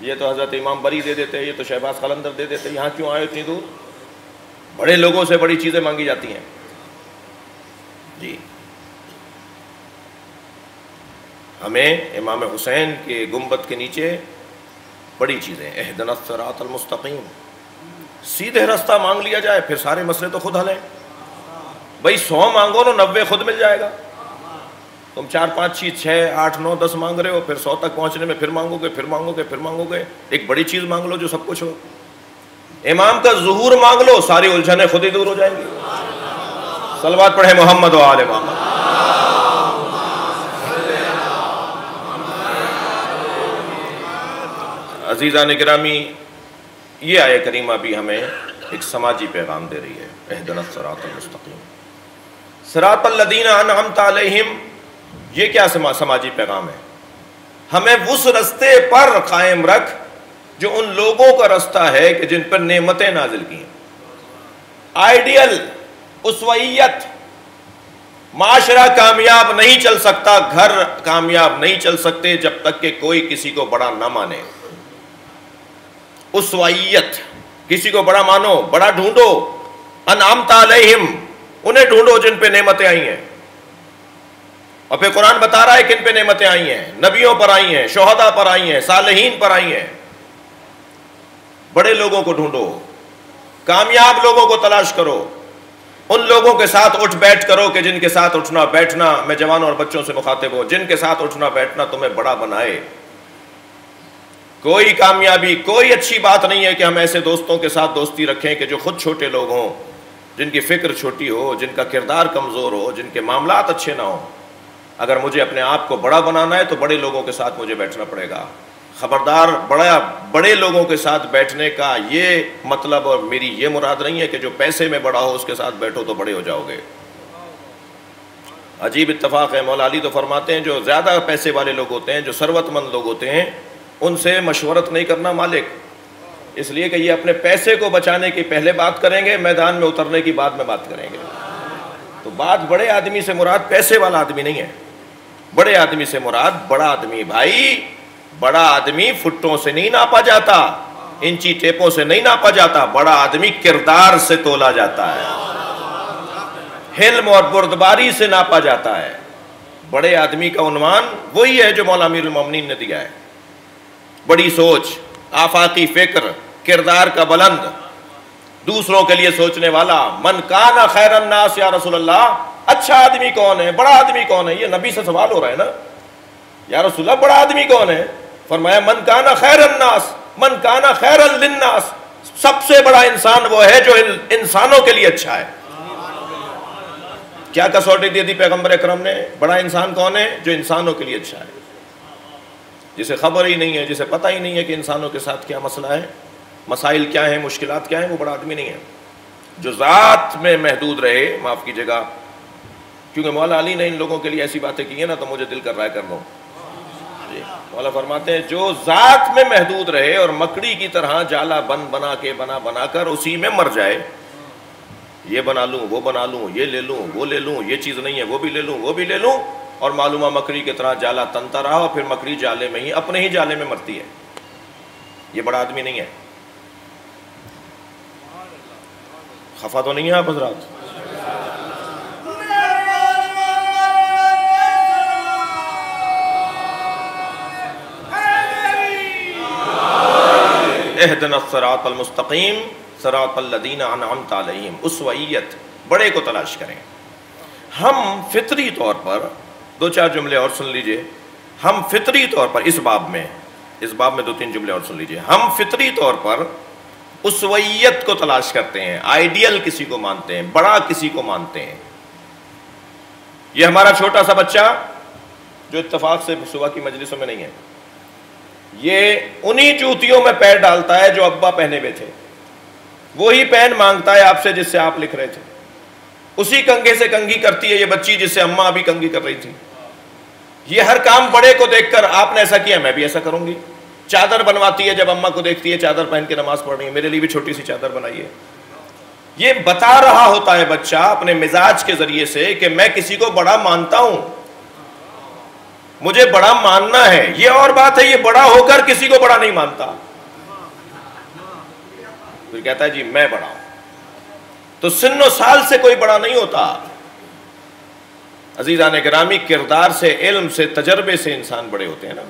یہ تو حضرت امام بری دے دیتے، یہ تو شہباز خلندر دے دیتے، یہاں کیوں آئے اتنی دور؟ بڑے لوگوں سے بڑی چیزیں مانگی جاتی ہیں۔ جی۔ ہمیں امام حسین کے گنبت کے نیچے بڑی چیزیں اہدن الصراط المستقیم۔ سیدھے رستہ مانگ لیا جائے، پھر سارے مسئلے تو خود حل ہیں۔ بھائی سو مانگو نا نوے خود مل جائے گا۔ تم چار پانچ چیز چھ، آٹھ، نو، دس مانگ رہے ہو، پھر سو تک پہنچنے میں پھر مانگو گے، پھر مانگو گے، پھر مانگو گے۔ ایک بڑی چیز مانگ لو جو سب کچھ ہو۔ امام کا ظہور مانگ لو، ساری الجھنیں خود ہی دور ہو جائیں گی۔ سلوات پڑھے محمد و آل محمد۔ عزیزہ نگرامی یہ آئے کریمہ بھی ہمیں ایک سماجی پیغام دے رہی ہے اہدن الصراط المستقیم۔ صراط الذین انعمت علیہم، یہ کیا سماجی پیغام ہے؟ ہمیں اس رستے پر قائم رکھ جو ان لوگوں کا رستہ ہے کہ جن پر نعمتیں نازل کی ہیں۔ آئیڈیل اسوئیت معاشرہ کامیاب نہیں چل سکتا، گھر کامیاب نہیں چل سکتے جب تک کہ کوئی کسی کو بڑا نہ مانے۔ اسوائیت کسی کو بڑا مانو، بڑا ڈھونڈو۔ انعام علیہم، انہیں ڈھونڈو جن پہ نعمتیں آئی ہیں۔ اور پھر قرآن بتا رہا ہے کن پہ نعمتیں آئی ہیں۔ نبیوں پر آئی ہیں شہدا پر آئی ہیں، صالحین پر آئی ہیں۔ بڑے لوگوں کو ڈھونڈو، کامیاب لوگوں کو تلاش کرو، ان لوگوں کے ساتھ اٹھ بیٹھ کرو کہ جن کے ساتھ اٹھنا بیٹھنا میں جوانوں اور بچوں سے مخاطب ہو، جن کے ساتھ اٹھنا بیٹھنا تمہیں بڑا بنائے۔ کوئی کامیابی، کوئی اچھی بات نہیں ہے کہ ہم ایسے دوستوں کے ساتھ دوستی رکھیں کہ جو خود چھوٹے لوگ ہوں، جن کی فکر چھوٹی ہو، جن کا کردار کمزور ہو، جن کے معاملات اچھے نہ ہوں۔ اگر مجھے اپنے آپ کو بڑا بنانا ہے تو بڑے لوگوں کے ساتھ مجھے بیٹھنا پڑے گا۔ خبردار بڑا بڑے لوگوں کے ساتھ بیٹھنے کا یہ مطلب اور میری یہ مراد نہیں ہے کہ جو پیسے میں بڑا ہو اس کے ساتھ بیٹھو تو بڑے ہو جاؤ گے۔ عجیب اتفاق ہے۔ مولا علی تو فرماتے ہیں جو زیادہ پیسے والے لوگ ہوتے ہیں، جو ثروت مند لوگ ہوتے ہیں، ان سے مشورت نہیں کرنا مالک۔ اس لیے کہ یہ اپنے پیسے کو بچانے کی پہلے بات کریں گے، میدان میں اترنے کی بعد میں بات کریں گے۔ تو بات بڑے آدمی سے مراد پیسے والا آدمی نہیں ہے۔ بڑے آدمی سے مراد بڑا آدمی، بھائی بڑا آدمی فٹوں سے نہیں ناپا جاتا، انچی ٹیپوں سے نہیں ناپا جاتا، بڑا آدمی کردار سے تولا جاتا ہے۔ حلم اور بردباری سے ناپا جاتا ہے۔ بڑے آدمی کا عنوان وہی ہے جو مولا امیر المومنین نے دیا ہے۔ بڑی سوچ، آفاقی فکر، کردار کا بلند۔ دوسروں کے لیے سوچنے والا، من کانا خیر الناس یا رسول اللہ اچھا آدمی کون ہے، بڑا آدمی کون ہے؟ یہ نبی سے سوال ہو رہا ہے نا۔ یا رسول اللہ، بڑا آدمی کون ہے؟ فرمایا، من کانا خیر الناس من کانا خیر الناس سب سے بڑا انسان وہ ہے جو انسانوں کے لیے اچھا ہے۔ کیا کسوٹی دی تھی پیغمبر اکرم نے؟ بڑا انسان کون ہے؟ جو انسانوں کے لیے اچھا ہے۔ جسے خبر ہی نہیں ہے، جسے پتہ ہی نہیں ہے کہ انسانوں کے ساتھ کیا مسئلہ ہے۔ مسائل کیا ہیں، مشکلات کیا ہیں، وہ بڑا آدمی نہیں ہے۔ جو ذات میں محدود رہے، معاف کیجیے گا کیونکہ مولا علی نے ان لوگوں کے لیے ایسی باتیں کی ہیں نا تو مجھے دل کر رہا ہے کر لوں مولا فرماتے ہیں، جو ذات میں محدود رہے اور مکڑی کی طرح جالا بن بنا کے بنا بنا کر اسی میں مر جائے، یہ بنا لوں، وہ بنا لوں، یہ لے لوں، وہ لے لوں، یہ چیز نہیں ہے، وہ بھی لے لوں، وہ بھی لے لوں، اور معلومہ مکڑی کی طرح جالا تنتا رہا اور پھر مکڑی جالے میں ہی اپنے ہی جالے میں مرتی ہے۔ یہ بڑا آدمی نہیں ہے۔ خفا تو نہیں ہے آپ حضرات؟ اہدن الصراط المستقیم صراط الذین انعمت علیہم اسوئیت بڑے کو تلاش کریں. ہم فطری طور پر، دو چار جملے اور سن لیجیے. ہم فطری طور پر، اس باب میں، اس باب میں دو تین جملے اور سن لیجیے. ہم فطری طور پر اسوئیت کو تلاش کرتے ہیں، آئیڈیل کسی کو مانتے ہیں، بڑا کسی کو مانتے ہیں. یہ ہمارا چھوٹا سا بچہ جو اتفاق سے، صبح کی مجلسوں میں نہیں ہے. یہ انہی جوتیوں میں پیر ڈالتا ہے جو ابا پہنے ہوئے تھے۔ وہی پین مانگتا ہے آپ سے جس سے آپ لکھ رہے تھے۔ اسی کنگے سے کنگھی کرتی ہے یہ بچی جس سے اما ابھی کنگھی کر رہی تھی۔ یہ ہر کام بڑے کو دیکھ کر آپ نے ایسا کیا، میں بھی ایسا کروں گی۔ چادر بنواتی ہے، جب اما کو دیکھتی ہے چادر پہن کے نماز پڑھ رہی ہے۔ میرے لیے بھی چھوٹی سی چادر بنائی ہے یہ بتا رہا ہوتا ہے بچہ اپنے مزاج کے ذریعے سے کہ میں کسی کو بڑا مانتا ہوں۔ مجھے بڑا ماننا ہے، یہ اور بات ہے، یہ بڑا ہو کر کسی کو بڑا نہیں مانتا۔ پھر کہتا ہے جی میں بڑا ہوں۔ تو سن و سال سے کوئی بڑا نہیں ہوتا۔ عزیزان گرامی، کردار سے، علم سے، تجربے سے انسان بڑے ہوتے ہیں نا۔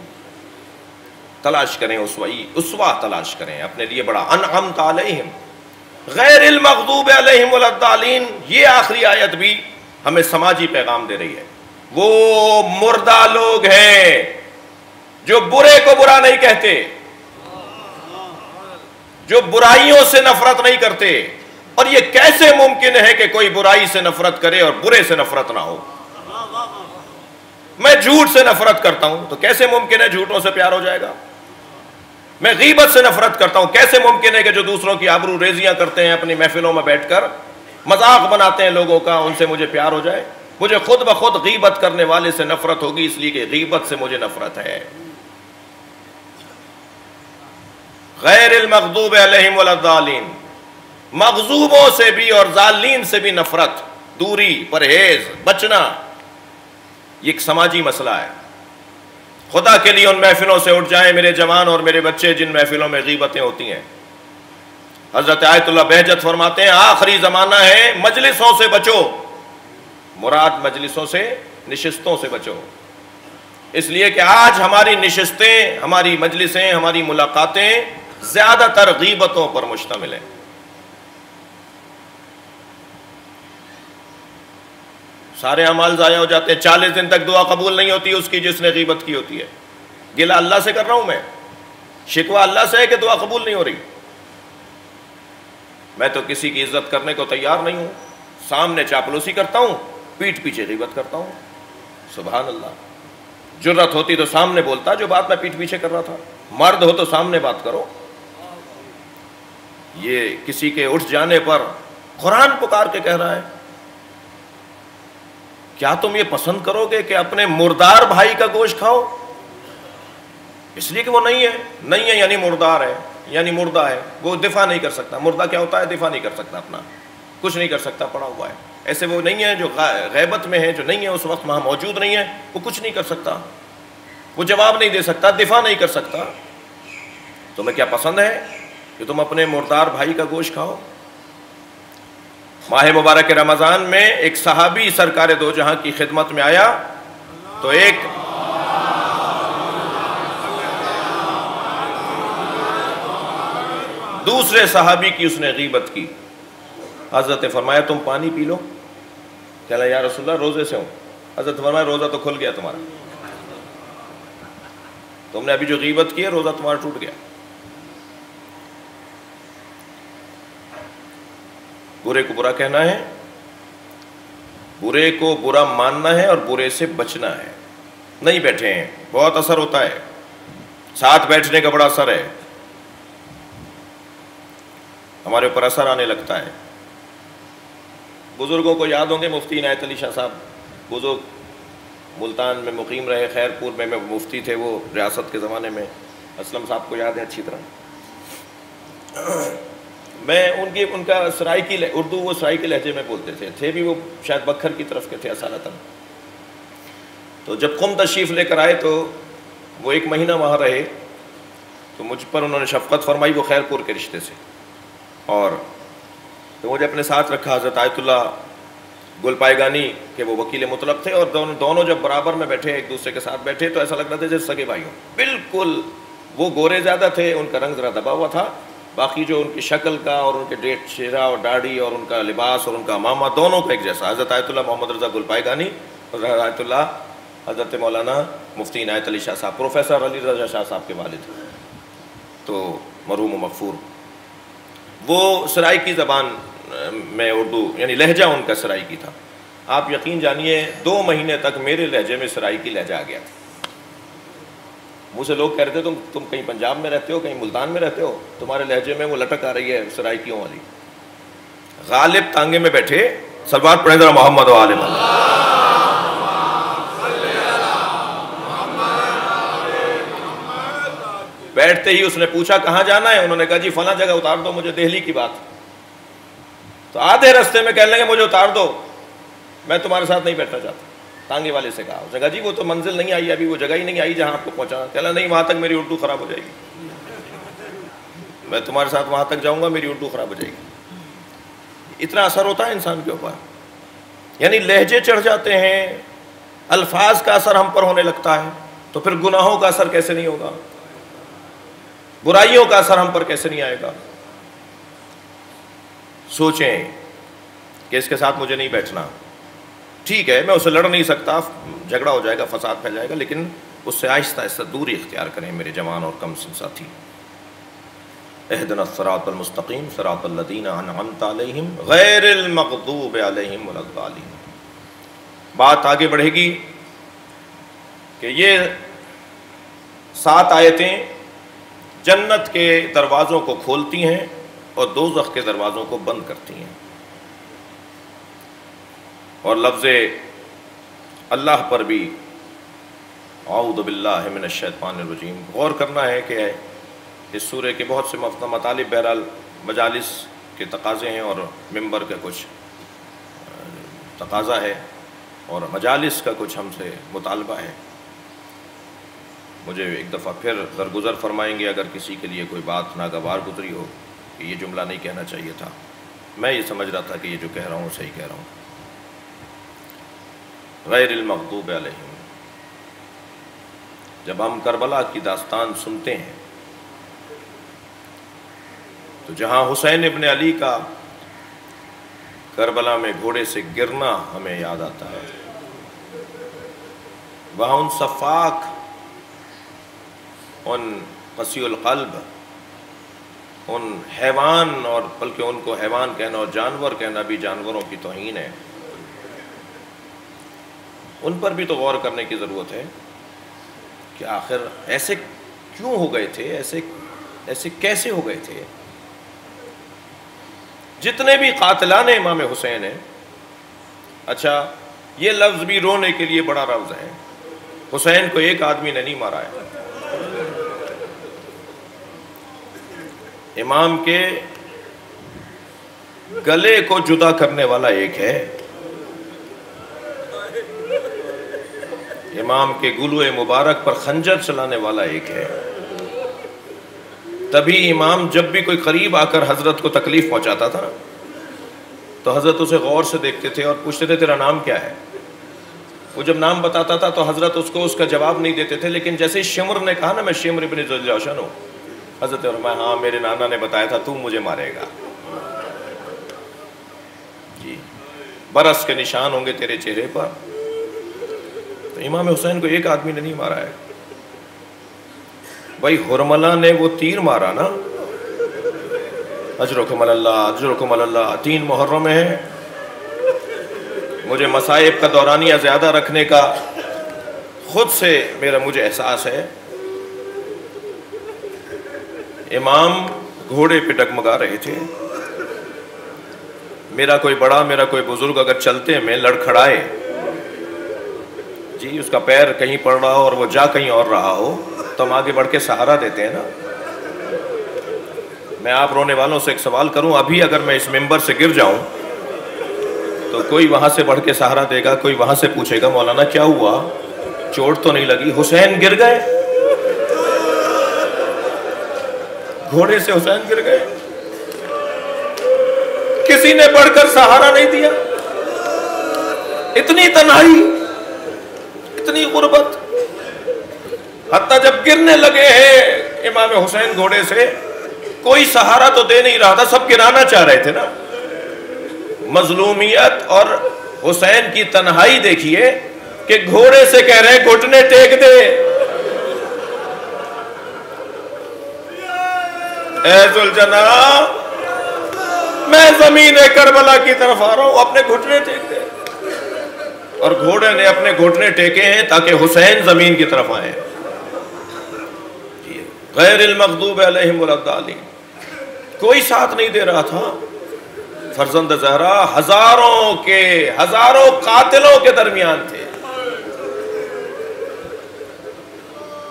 تلاش کریں اسوائی اسوا تلاش کریں، اپنے لیے بڑا۔ انعمت علیہم، غیر المغضوب علیہم والدالین یہ آخری آیت بھی ہمیں سماجی پیغام دے رہی ہے۔ وہ مردہ لوگ ہیں جو برے کو برا نہیں کہتے، جو برائیوں سے نفرت نہیں کرتے۔ اور یہ کیسے ممکن ہے کہ کوئی برائی سے نفرت کرے اور برے سے نفرت نہ ہو؟ میں جھوٹ سے نفرت کرتا ہوں تو کیسے ممکن ہے جھوٹوں سے پیار ہو جائے گا؟ میں غیبت سے نفرت کرتا ہوں، کیسے ممکن ہے کہ جو دوسروں کی آبرو ریزیاں کرتے ہیں اپنی محفلوں میں بیٹھ کر مذاق بناتے ہیں لوگوں کا، ان سے مجھے پیار ہو جائے؟ مجھے خود بخود غیبت کرنے والے سے نفرت ہوگی، اس لیے کہ غیبت سے مجھے نفرت ہے۔ غیر المغضوب علیہم والدالین مغضوبوں سے بھی اور ظالین سے بھی نفرت، دوری، پرہیز، بچنا، یہ ایک سماجی مسئلہ ہے۔ خدا کے لیے ان محفلوں سے اٹھ جائیں میرے جوان اور میرے بچے جن محفلوں میں غیبتیں ہوتی ہیں۔ حضرت آیت اللہ بہجت فرماتے ہیں، آخری زمانہ ہے، مجلسوں سے بچو۔ مراد مجلسوں سے، نشستوں سے بچو۔ اس لیے کہ آج ہماری نشستیں، ہماری مجلسیں، ہماری ملاقاتیں زیادہ تر غیبتوں پر مشتمل ہیں۔ سارے اعمال ضائع ہو جاتے ہیں۔ چالیس دن تک دعا قبول نہیں ہوتی، اس کی جس نے غیبت کی ہوتی ہے۔ گلا اللہ سے کر رہا ہوں میں۔ شکوا اللہ سے ہے کہ دعا قبول نہیں ہو رہی۔ میں تو کسی کی عزت کرنے کو تیار نہیں ہوں۔ سامنے چاپلوسی کرتا ہوں۔ پیٹ پیچھے غیبت کرتا ہوں۔ سبحان اللہ۔ جرت ہوتی تو سامنے بولتا، جو بات میں پیٹ پیچھے کر رہا تھا۔ مرد ہو تو سامنے بات کرو۔ یہ کسی کے اٹھ جانے پر قرآن پکار کے کہہ رہا ہے۔ کیا تم یہ پسند کرو گے کہ اپنے مردار بھائی کا گوشت کھاؤ؟ اس لیے کہ وہ نہیں ہے۔ نہیں ہے یعنی مردار ہے یعنی مردہ ہے۔ وہ دفاع نہیں کر سکتا۔ مردہ کیا ہوتا ہے؟ دفاع نہیں کر سکتا اپنا۔ کچھ نہیں کر سکتا، پڑا ہوا ہے۔ ایسے وہ نہیں ہے جو غیبت میں ہے، جو نہیں ہے، اس وقت وہاں موجود نہیں ہے۔ وہ کچھ نہیں کر سکتا۔ وہ جواب نہیں دے سکتا، دفاع نہیں کر سکتا۔ تمہیں کیا پسند ہے کہ تم اپنے مردار بھائی کا گوشت کھاؤ؟ ماہ مبارک رمضان میں ایک صحابی سرکار دو جہاں کی خدمت میں آیا۔ تو ایک دوسرے صحابی کی اس نے غیبت کی۔ حضرت فرمایا، تم پانی پی لو. کہلا یا رسول اللہ، روزے سے ہوں. حضرت فرمایا، روزہ تو کھل گیا تمہارا. تم نے ابھی جو غیبت کی ہے، روزہ تمہارا ٹوٹ گیا۔ برے کو برا کہنا ہے، برے کو برا ماننا ہے اور برے سے بچنا ہے۔ نہیں بیٹھے ہیں، بہت اثر ہوتا ہے۔ ساتھ بیٹھنے کا بڑا اثر ہے۔ ہمارے اوپر اثر آنے لگتا ہے۔ بزرگوں کو یاد ہوں گے، مفتی عنایت علی شاہ صاحب۔ بزرگ ملتان میں مقیم رہے خیر پور میں میں مفتی تھے وہ ریاست کے زمانے میں۔ اسلم صاحب کو یاد ہے اچھی طرح۔ میں ان کی، ان کا سرائی کی اردو وہ سرائی کے لہجے میں بولتے تھے۔ تھے بھی وہ شاید بکھر کی طرف کے تھے اصالتاً۔ تو جب قم تشریف لے کر آئے تو وہ ایک مہینہ وہاں رہے۔ تو مجھ پر انہوں نے شفقت فرمائی وہ خیر پور کے رشتے سے۔ اور تو مجھے اپنے ساتھ رکھا حضرت آیت اللہ گل پائے گانی کہ وہ وکیل مطلب تھے اور دونوں دونوں جب برابر میں بیٹھے، ایک دوسرے کے ساتھ بیٹھے، تو ایسا لگ رہا تھا جیسے سگے بھائی ہوں بالکل وہ گورے زیادہ تھے، ان کا رنگ ذرا دبا ہوا تھا۔ باقی جو ان کی شکل کا اور ان کے ڈیٹ چہرہ اور داڑھی اور ان کا لباس اور ان کا ماما، دونوں کا ایک جیسا۔ حضرت آیت اللہ محمد رضا گل پائے گانی اور آیت اللہ، حضرت مولانا مفتی عنایت علی شاہ صاحب، پروفیسر علی رضا شاہ صاحب کے والد۔ تو مرحوم و مغفور۔ وہ سرائی کی زبان میں اردو یعنی لہجہ ان کا سرائی کی تھا۔ آپ یقین جانیے، دو مہینے تک میرے لہجے میں سرائی کی لہجہ آ گیا تھا۔ منہ سے لوگ کہہ رہے تھے، تم تم کہیں پنجاب میں رہتے ہو، کہیں ملتان میں رہتے ہو؟ تمہارے لہجے میں وہ لٹک آ رہی ہے سرائکیوں والی غالب تانگے میں بیٹھے سلوار پڑھے ذرا محمد و عالم۔ بیٹھتے ہی اس نے پوچھا، کہاں جانا ہے؟ انہوں نے کہا جی فلاں جگہ، اتار دو مجھے دہلی کی بات۔ تو آدھے رستے میں کہنے لگے مجھے اتار دو، میں تمہارے ساتھ نہیں بیٹھنا چاہتا۔ تانگے والے سے کہا۔ جگہ جی وہ تو منزل نہیں آئی، ابھی وہ جگہ ہی نہیں آئی جہاں آپ کو پہنچانا۔ کہنا نہیں، وہاں تک میری اردو خراب ہو جائے گی۔ میں تمہارے ساتھ وہاں تک جاؤں گا، میری اردو خراب ہو جائے گی۔ اتنا اثر ہوتا ہے انسان کے اوپر۔ یعنی لہجے چڑھ جاتے ہیں، الفاظ کا اثر ہم پر ہونے لگتا ہے، تو پھر گناہوں کا اثر کیسے نہیں ہوگا؟ برائیوں کا اثر ہم پر کیسے نہیں آئے گا؟ سوچیں کہ اس کے ساتھ مجھے نہیں بیٹھنا۔ ٹھیک ہے، میں اسے لڑ نہیں سکتا، جھگڑا ہو جائے گا، فساد پھیل جائے گا، لیکن اس سے آہستہ آہستہ دوری اختیار کریں میرے جوان اور کم سن ساتھی۔ اہدن الصراط المستقیم صراط الذین انعمت علیہم غیر المغضوب علیہم والضالین بات آگے بڑھے گی کہ یہ سات آیتیں جنت کے دروازوں کو کھولتی ہیں۔ اور دوزخ کے دروازوں کو بند کرتی ہیں۔ اور لفظ اللہ پر بھی اعوذ باللہ من الشیطان الرجیم۔ غور کرنا ہے کہ اس سورے کے بہت سے مطالب بہرحال مجالس کے تقاضے ہیں اور ممبر کا کچھ تقاضا ہے اور مجالس کا کچھ ہم سے مطالبہ ہے۔ مجھے ایک دفعہ پھر درگزر فرمائیں گے اگر کسی کے لیے کوئی بات ناگوار گزری ہو۔ کہ یہ جملہ نہیں کہنا چاہیے تھا۔ میں یہ سمجھ رہا تھا کہ یہ جو کہہ رہا ہوں صحیح کہہ رہا ہوں۔ غیر المغضوب علیہم۔ جب ہم کربلا کی داستان سنتے ہیں، تو جہاں حسین ابن علی کا کربلا میں گھوڑے سے گرنا ہمیں یاد آتا ہے، وہاں ان صفاق ان قسی القلب ان حیوان اور بلکہ ان کو حیوان کہنا اور جانور کہنا بھی جانوروں کی توہین ہے۔ ان پر بھی تو غور کرنے کی ضرورت ہے کہ آخر ایسے کیوں ہو گئے تھے، ایسے ایسے کیسے ہو گئے تھے؟ جتنے بھی قاتلان امام حسین ہیں اچھا یہ لفظ بھی رونے کے لیے بڑا لفظ ہے۔ حسین کو ایک آدمی نے نہیں مارا ہے۔ امام کے گلے کو جدا کرنے والا ایک ہے۔ امام کے گلو مبارک پر خنجر چلانے والا ایک ہے۔ تبھی امام جب بھی کوئی قریب آ کر حضرت کو تکلیف پہنچاتا تھا، تو حضرت اسے غور سے دیکھتے تھے اور پوچھتے تھے، تیرا نام کیا ہے؟ وہ جب نام بتاتا تھا تو حضرت اس کو اس کا جواب نہیں دیتے تھے، لیکن جیسے شمر نے کہا نا، میں شمر ابن جوشن ہوں۔ حضرت فرمایا ہاں میرے نانا نے بتایا تھا، تو مجھے مارے گا۔ جی۔ برس کے نشان ہوں گے تیرے چہرے پر۔ تو امام حسین کو ایک آدمی نے نہیں مارا ہے۔ بھائی، حرملہ نے وہ تیر مارا نا۔ اجرکم اللہ اجرکم اللہ، تین محرم میں ہے مجھے مسائب کا دورانیہ زیادہ رکھنے کا خود سے میرا، مجھے احساس ہے۔ امام گھوڑے پہ ڈگمگا رہے تھے۔ میرا کوئی بڑا، میرا کوئی بزرگ اگر چلتے میں لڑکھڑائے۔ جی اس کا پیر کہیں پڑ رہا ہو اور وہ جا کہیں اور رہا ہو، تو ہم آگے بڑھ کے سہارا دیتے ہیں نا۔ میں آپ رونے والوں سے ایک سوال کروں، ابھی اگر میں اس ممبر سے گر جاؤں، تو کوئی وہاں سے بڑھ کے سہارا دے گا، کوئی وہاں سے پوچھے گا، مولانا کیا ہوا؟ چوٹ تو نہیں لگی، حسین گر گئے۔ گھوڑے سے حسین گر گئے۔ کسی نے بڑھ کر سہارا نہیں دیا۔ اتنی تنہائی، اتنی غربت۔ حتیٰ جب گرنے لگے ہیں امام حسین گھوڑے سے، کوئی سہارا تو دے نہیں رہا تھا، سب گرانا چاہ رہے تھے نا۔ مظلومیت اور حسین کی تنہائی دیکھیے کہ گھوڑے سے کہہ رہے گھٹنے ٹیک دے۔ اے ذوالجناب میں زمین کربلا کی طرف آ رہا ہوں، اپنے گھٹنے ٹیک دے۔ اور گھوڑے نے اپنے گھٹنے ٹیکے ہیں تاکہ حسین زمین کی طرف آئے۔ غیر المغضوب علیہم الدالین کوئی ساتھ نہیں دے رہا تھا۔ فرزند زہرا، ہزاروں کے، ہزاروں قاتلوں کے درمیان تھے۔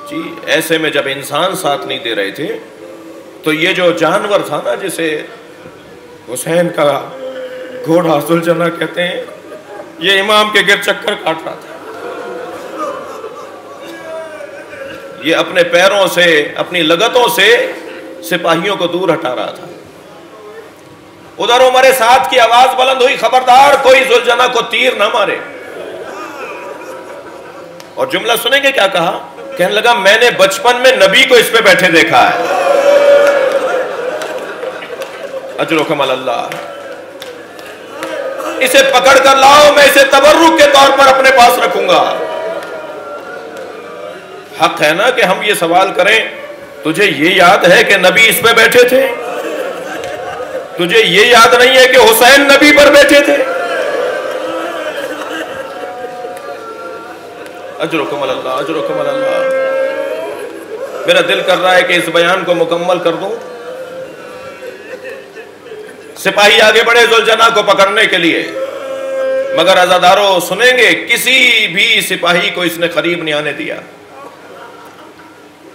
جی ایسے میں جب انسان ساتھ نہیں دے رہے تھے تو یہ جو جانور تھا نا جسے حسین کا گھوڑا سلجنا کہتے ہیں، یہ امام کے گر چکر کاٹ رہا تھا۔ یہ اپنے پیروں سے، اپنی لگتوں سے سپاہیوں کو دور ہٹا رہا تھا۔ ادھر عمر ساتھ کی آواز بلند ہوئی، خبردار، کوئی زلجنا کو تیر نہ مارے۔ اور جملہ سنیں گے کیا کہا؟ کہنے لگا، میں نے بچپن میں نبی کو اس پہ بیٹھے دیکھا ہے۔ اجر و کمل اللہ۔ اسے پکڑ کر لاؤ، میں اسے تبرک کے طور پر اپنے پاس رکھوں گا۔ حق ہے نا کہ ہم یہ سوال کریں؟ تجھے یہ یاد ہے کہ نبی اس پہ بیٹھے تھے؟ تجھے یہ یاد نہیں ہے کہ حسین نبی پر بیٹھے تھے؟ اجر و کمل اللہ، اجر و کمل اللہ۔ میرا دل کر رہا ہے کہ اس بیان کو مکمل کر دوں۔ سپاہی آگے بڑھے زلجنا کو پکڑنے کے لیے۔ مگر ازاداروں سنیں گے، کسی بھی سپاہی کو اس نے قریب نہیں آنے دیا۔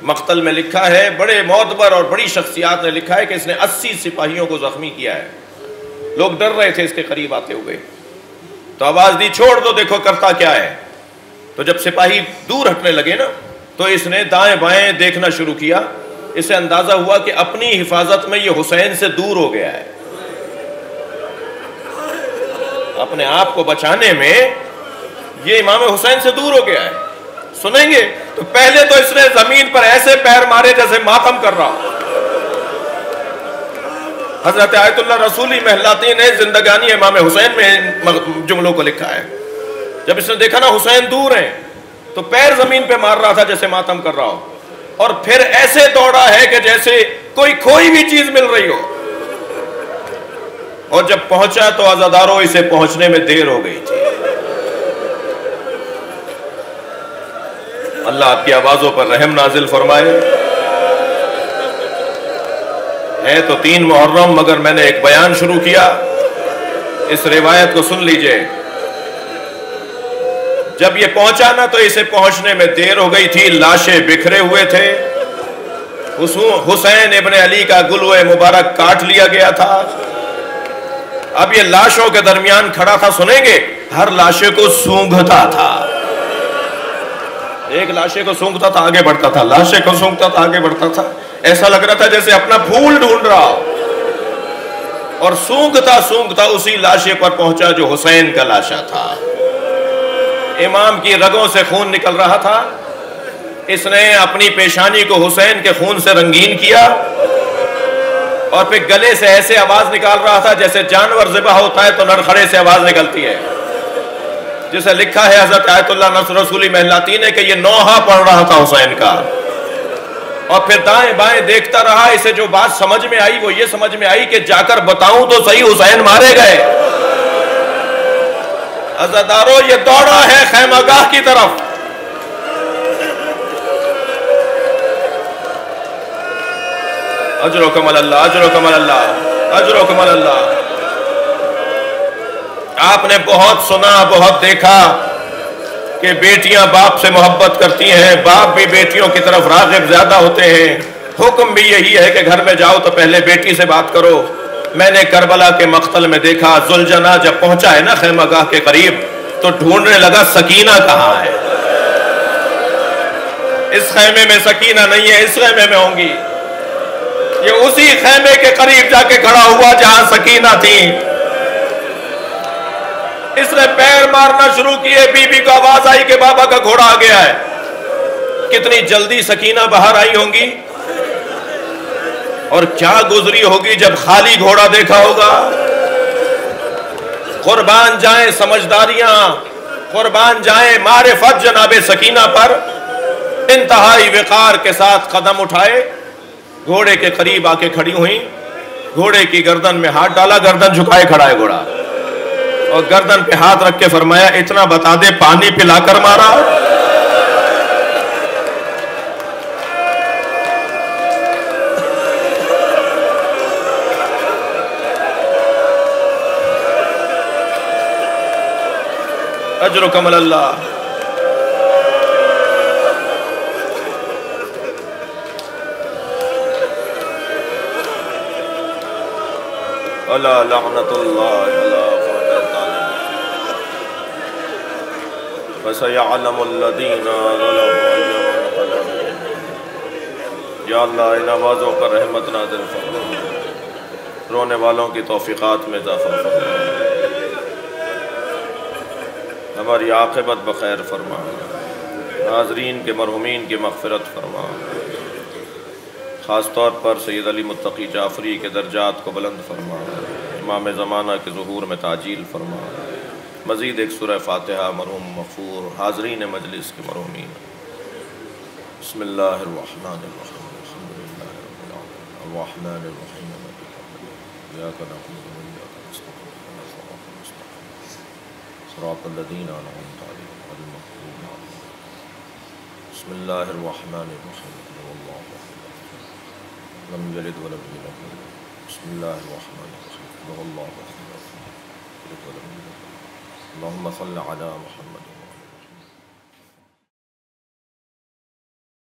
مقتل میں لکھا ہے، بڑے معتبر اور بڑی شخصیات نے لکھا ہے کہ اس نے اسی سپاہیوں کو زخمی کیا ہے۔ لوگ ڈر رہے تھے اس کے قریب آتے ہوئے۔ تو آواز دی، چھوڑ دو، دیکھو کرتا کیا ہے۔ تو جب سپاہی دور ہٹنے لگے نا، تو اس نے دائیں بائیں دیکھنا شروع کیا۔ اسے اندازہ ہوا کہ اپنی حفاظت میں یہ حسین سے دور ہو گیا ہے۔ اپنے آپ کو بچانے میں یہ امام حسین سے دور ہو گیا ہے۔ سنیں گے؟ تو پہلے تو اس نے زمین پر ایسے پیر مارے جیسے ماتم کر رہا۔ حضرت آیت اللہ رسولی محلاتی نے زندگانی امام حسین میں جملوں کو لکھا ہے۔ جب اس نے دیکھا نا حسین دور ہیں، تو پیر زمین پہ مار رہا تھا جیسے ماتم کر رہا ہو۔ اور پھر ایسے دوڑا ہے کہ جیسے کوئی کوئی بھی چیز مل رہی ہو۔ اور جب پہنچا تو آزاداروں اسے پہنچنے میں دیر ہو گئی تھی۔ اللہ آپ کی آوازوں پر رحم نازل فرمائے۔ ہے تو تین محرم، مگر میں نے ایک بیان شروع کیا۔ اس روایت کو سن لیجیے۔ جب یہ پہنچا نا تو اسے پہنچنے میں دیر ہو گئی تھی، لاشیں بکھرے ہوئے تھے۔ حسین ابن علی کا گلوے مبارک کاٹ لیا گیا تھا۔ اب یہ لاشوں کے درمیان کھڑا تھا، سنیں گے؟ ہر لاشے کو سونگھتا تھا۔ ایک لاشے کو سونگتا تھا، آگے بڑھتا تھا۔ لاشے کو سونگتا تھا، آگے بڑھتا تھا۔ ایسا لگ رہا تھا جیسے اپنا پھول ڈھونڈ رہا ہو۔ اور سونگتا سونگتا اسی لاشے پر پہنچا جو حسین کا لاشا تھا۔ امام کی رگوں سے خون نکل رہا تھا۔ اس نے اپنی پیشانی کو حسین کے خون سے رنگین کیا۔ اور پھر گلے سے ایسے آواز نکال رہا تھا جیسے جانور ذبح ہوتا ہے تو نرخڑے سے آواز نکلتی ہے۔ جسے لکھا ہے حضرت آیت اللہ نصر رسولی محلاتی نے کہ یہ نوحہ پڑھ رہا تھا حسین کا۔ اور پھر دائیں بائیں دیکھتا رہا اسے جو بات سمجھ میں آئی وہ یہ سمجھ میں آئی کہ جا کر بتاؤں تو صحیح حسین مارے گئے۔ عزدارو یہ دوڑا ہے خیمہ گاہ کی طرف۔ اجر و کمل اللہ اجر و کمل اللہ اجر و کمل اللہ۔ آپ نے بہت سنا، بہت دیکھا کہ بیٹیاں باپ سے محبت کرتی ہیں، باپ بھی بیٹیوں کی طرف راغب زیادہ ہوتے ہیں۔ حکم بھی یہی ہے کہ گھر میں جاؤ تو پہلے بیٹی سے بات کرو۔ میں نے کربلا کے مقتل میں دیکھا زلجنا جب پہنچا ہے نا خیمہ گاہ کے قریب، تو ڈھونڈنے لگا، سکینہ کہاں ہے؟ اس خیمے میں سکینہ نہیں ہے، اس خیمے میں ہوں گی۔ یہ اسی خیمے کے قریب جا کے کھڑا ہوا جہاں سکینہ تھی۔ اس نے پیر مارنا شروع کیے بی بی کو آواز آئی کہ بابا کا گھوڑا آ گیا ہے۔ کتنی جلدی سکینہ باہر آئی ہوں گی۔ اور کیا گزری ہوگی جب خالی گھوڑا دیکھا ہوگا؟ قربان جائیں سمجھداریاں، قربان جائیں معرفت جناب سکینہ پر۔ انتہائی وقار کے ساتھ قدم اٹھائے۔ گھوڑے کے قریب آ کے کھڑی ہوئیں۔ گھوڑے کی گردن میں ہاتھ ڈالا، گردن جھکائے کھڑا ہے گھوڑا۔ اور گردن پہ ہاتھ رکھ کے فرمایا، اتنا بتا دے، پانی پلا کر مارا۔ اجر و کمل اللہ۔ اللہ لعنت اللہ علی فسيعلم الذين ظلموا أي منقلب یا اللہ ان آوازوں پر رحمت نازل فرما. رونے والوں کی توفیقات میں اضافہ فرما. ہماری عاقبت بخیر فرما. حاضرین کے مرحومین کی مغفرت فرما. خاص طور پر سید علی متقی جعفری کے درجات کو بلند فرما، امام زمانہ کے ظہور میں تعجیل فرما۔ مزید ایک سورہ فاتحہ، مرحوم مغفور، حاضرین مجلس کے مرحومین۔ بسم اللہ الرحمن الرحیم الحمدللہ رب العالمین، الرحمن الرحیم إياك نعبد وإياك نستعين اهدنا الصراط المستقيم صراط الذين أنعمت عليهم غير المغضوب عليهم بسم الله الرحمن الرحيم قل هو لم يلد ولم يولد. بسم الله الرحمن الرحيم. الله أحد لم يلد ولم يولد اللهم صل على محمد.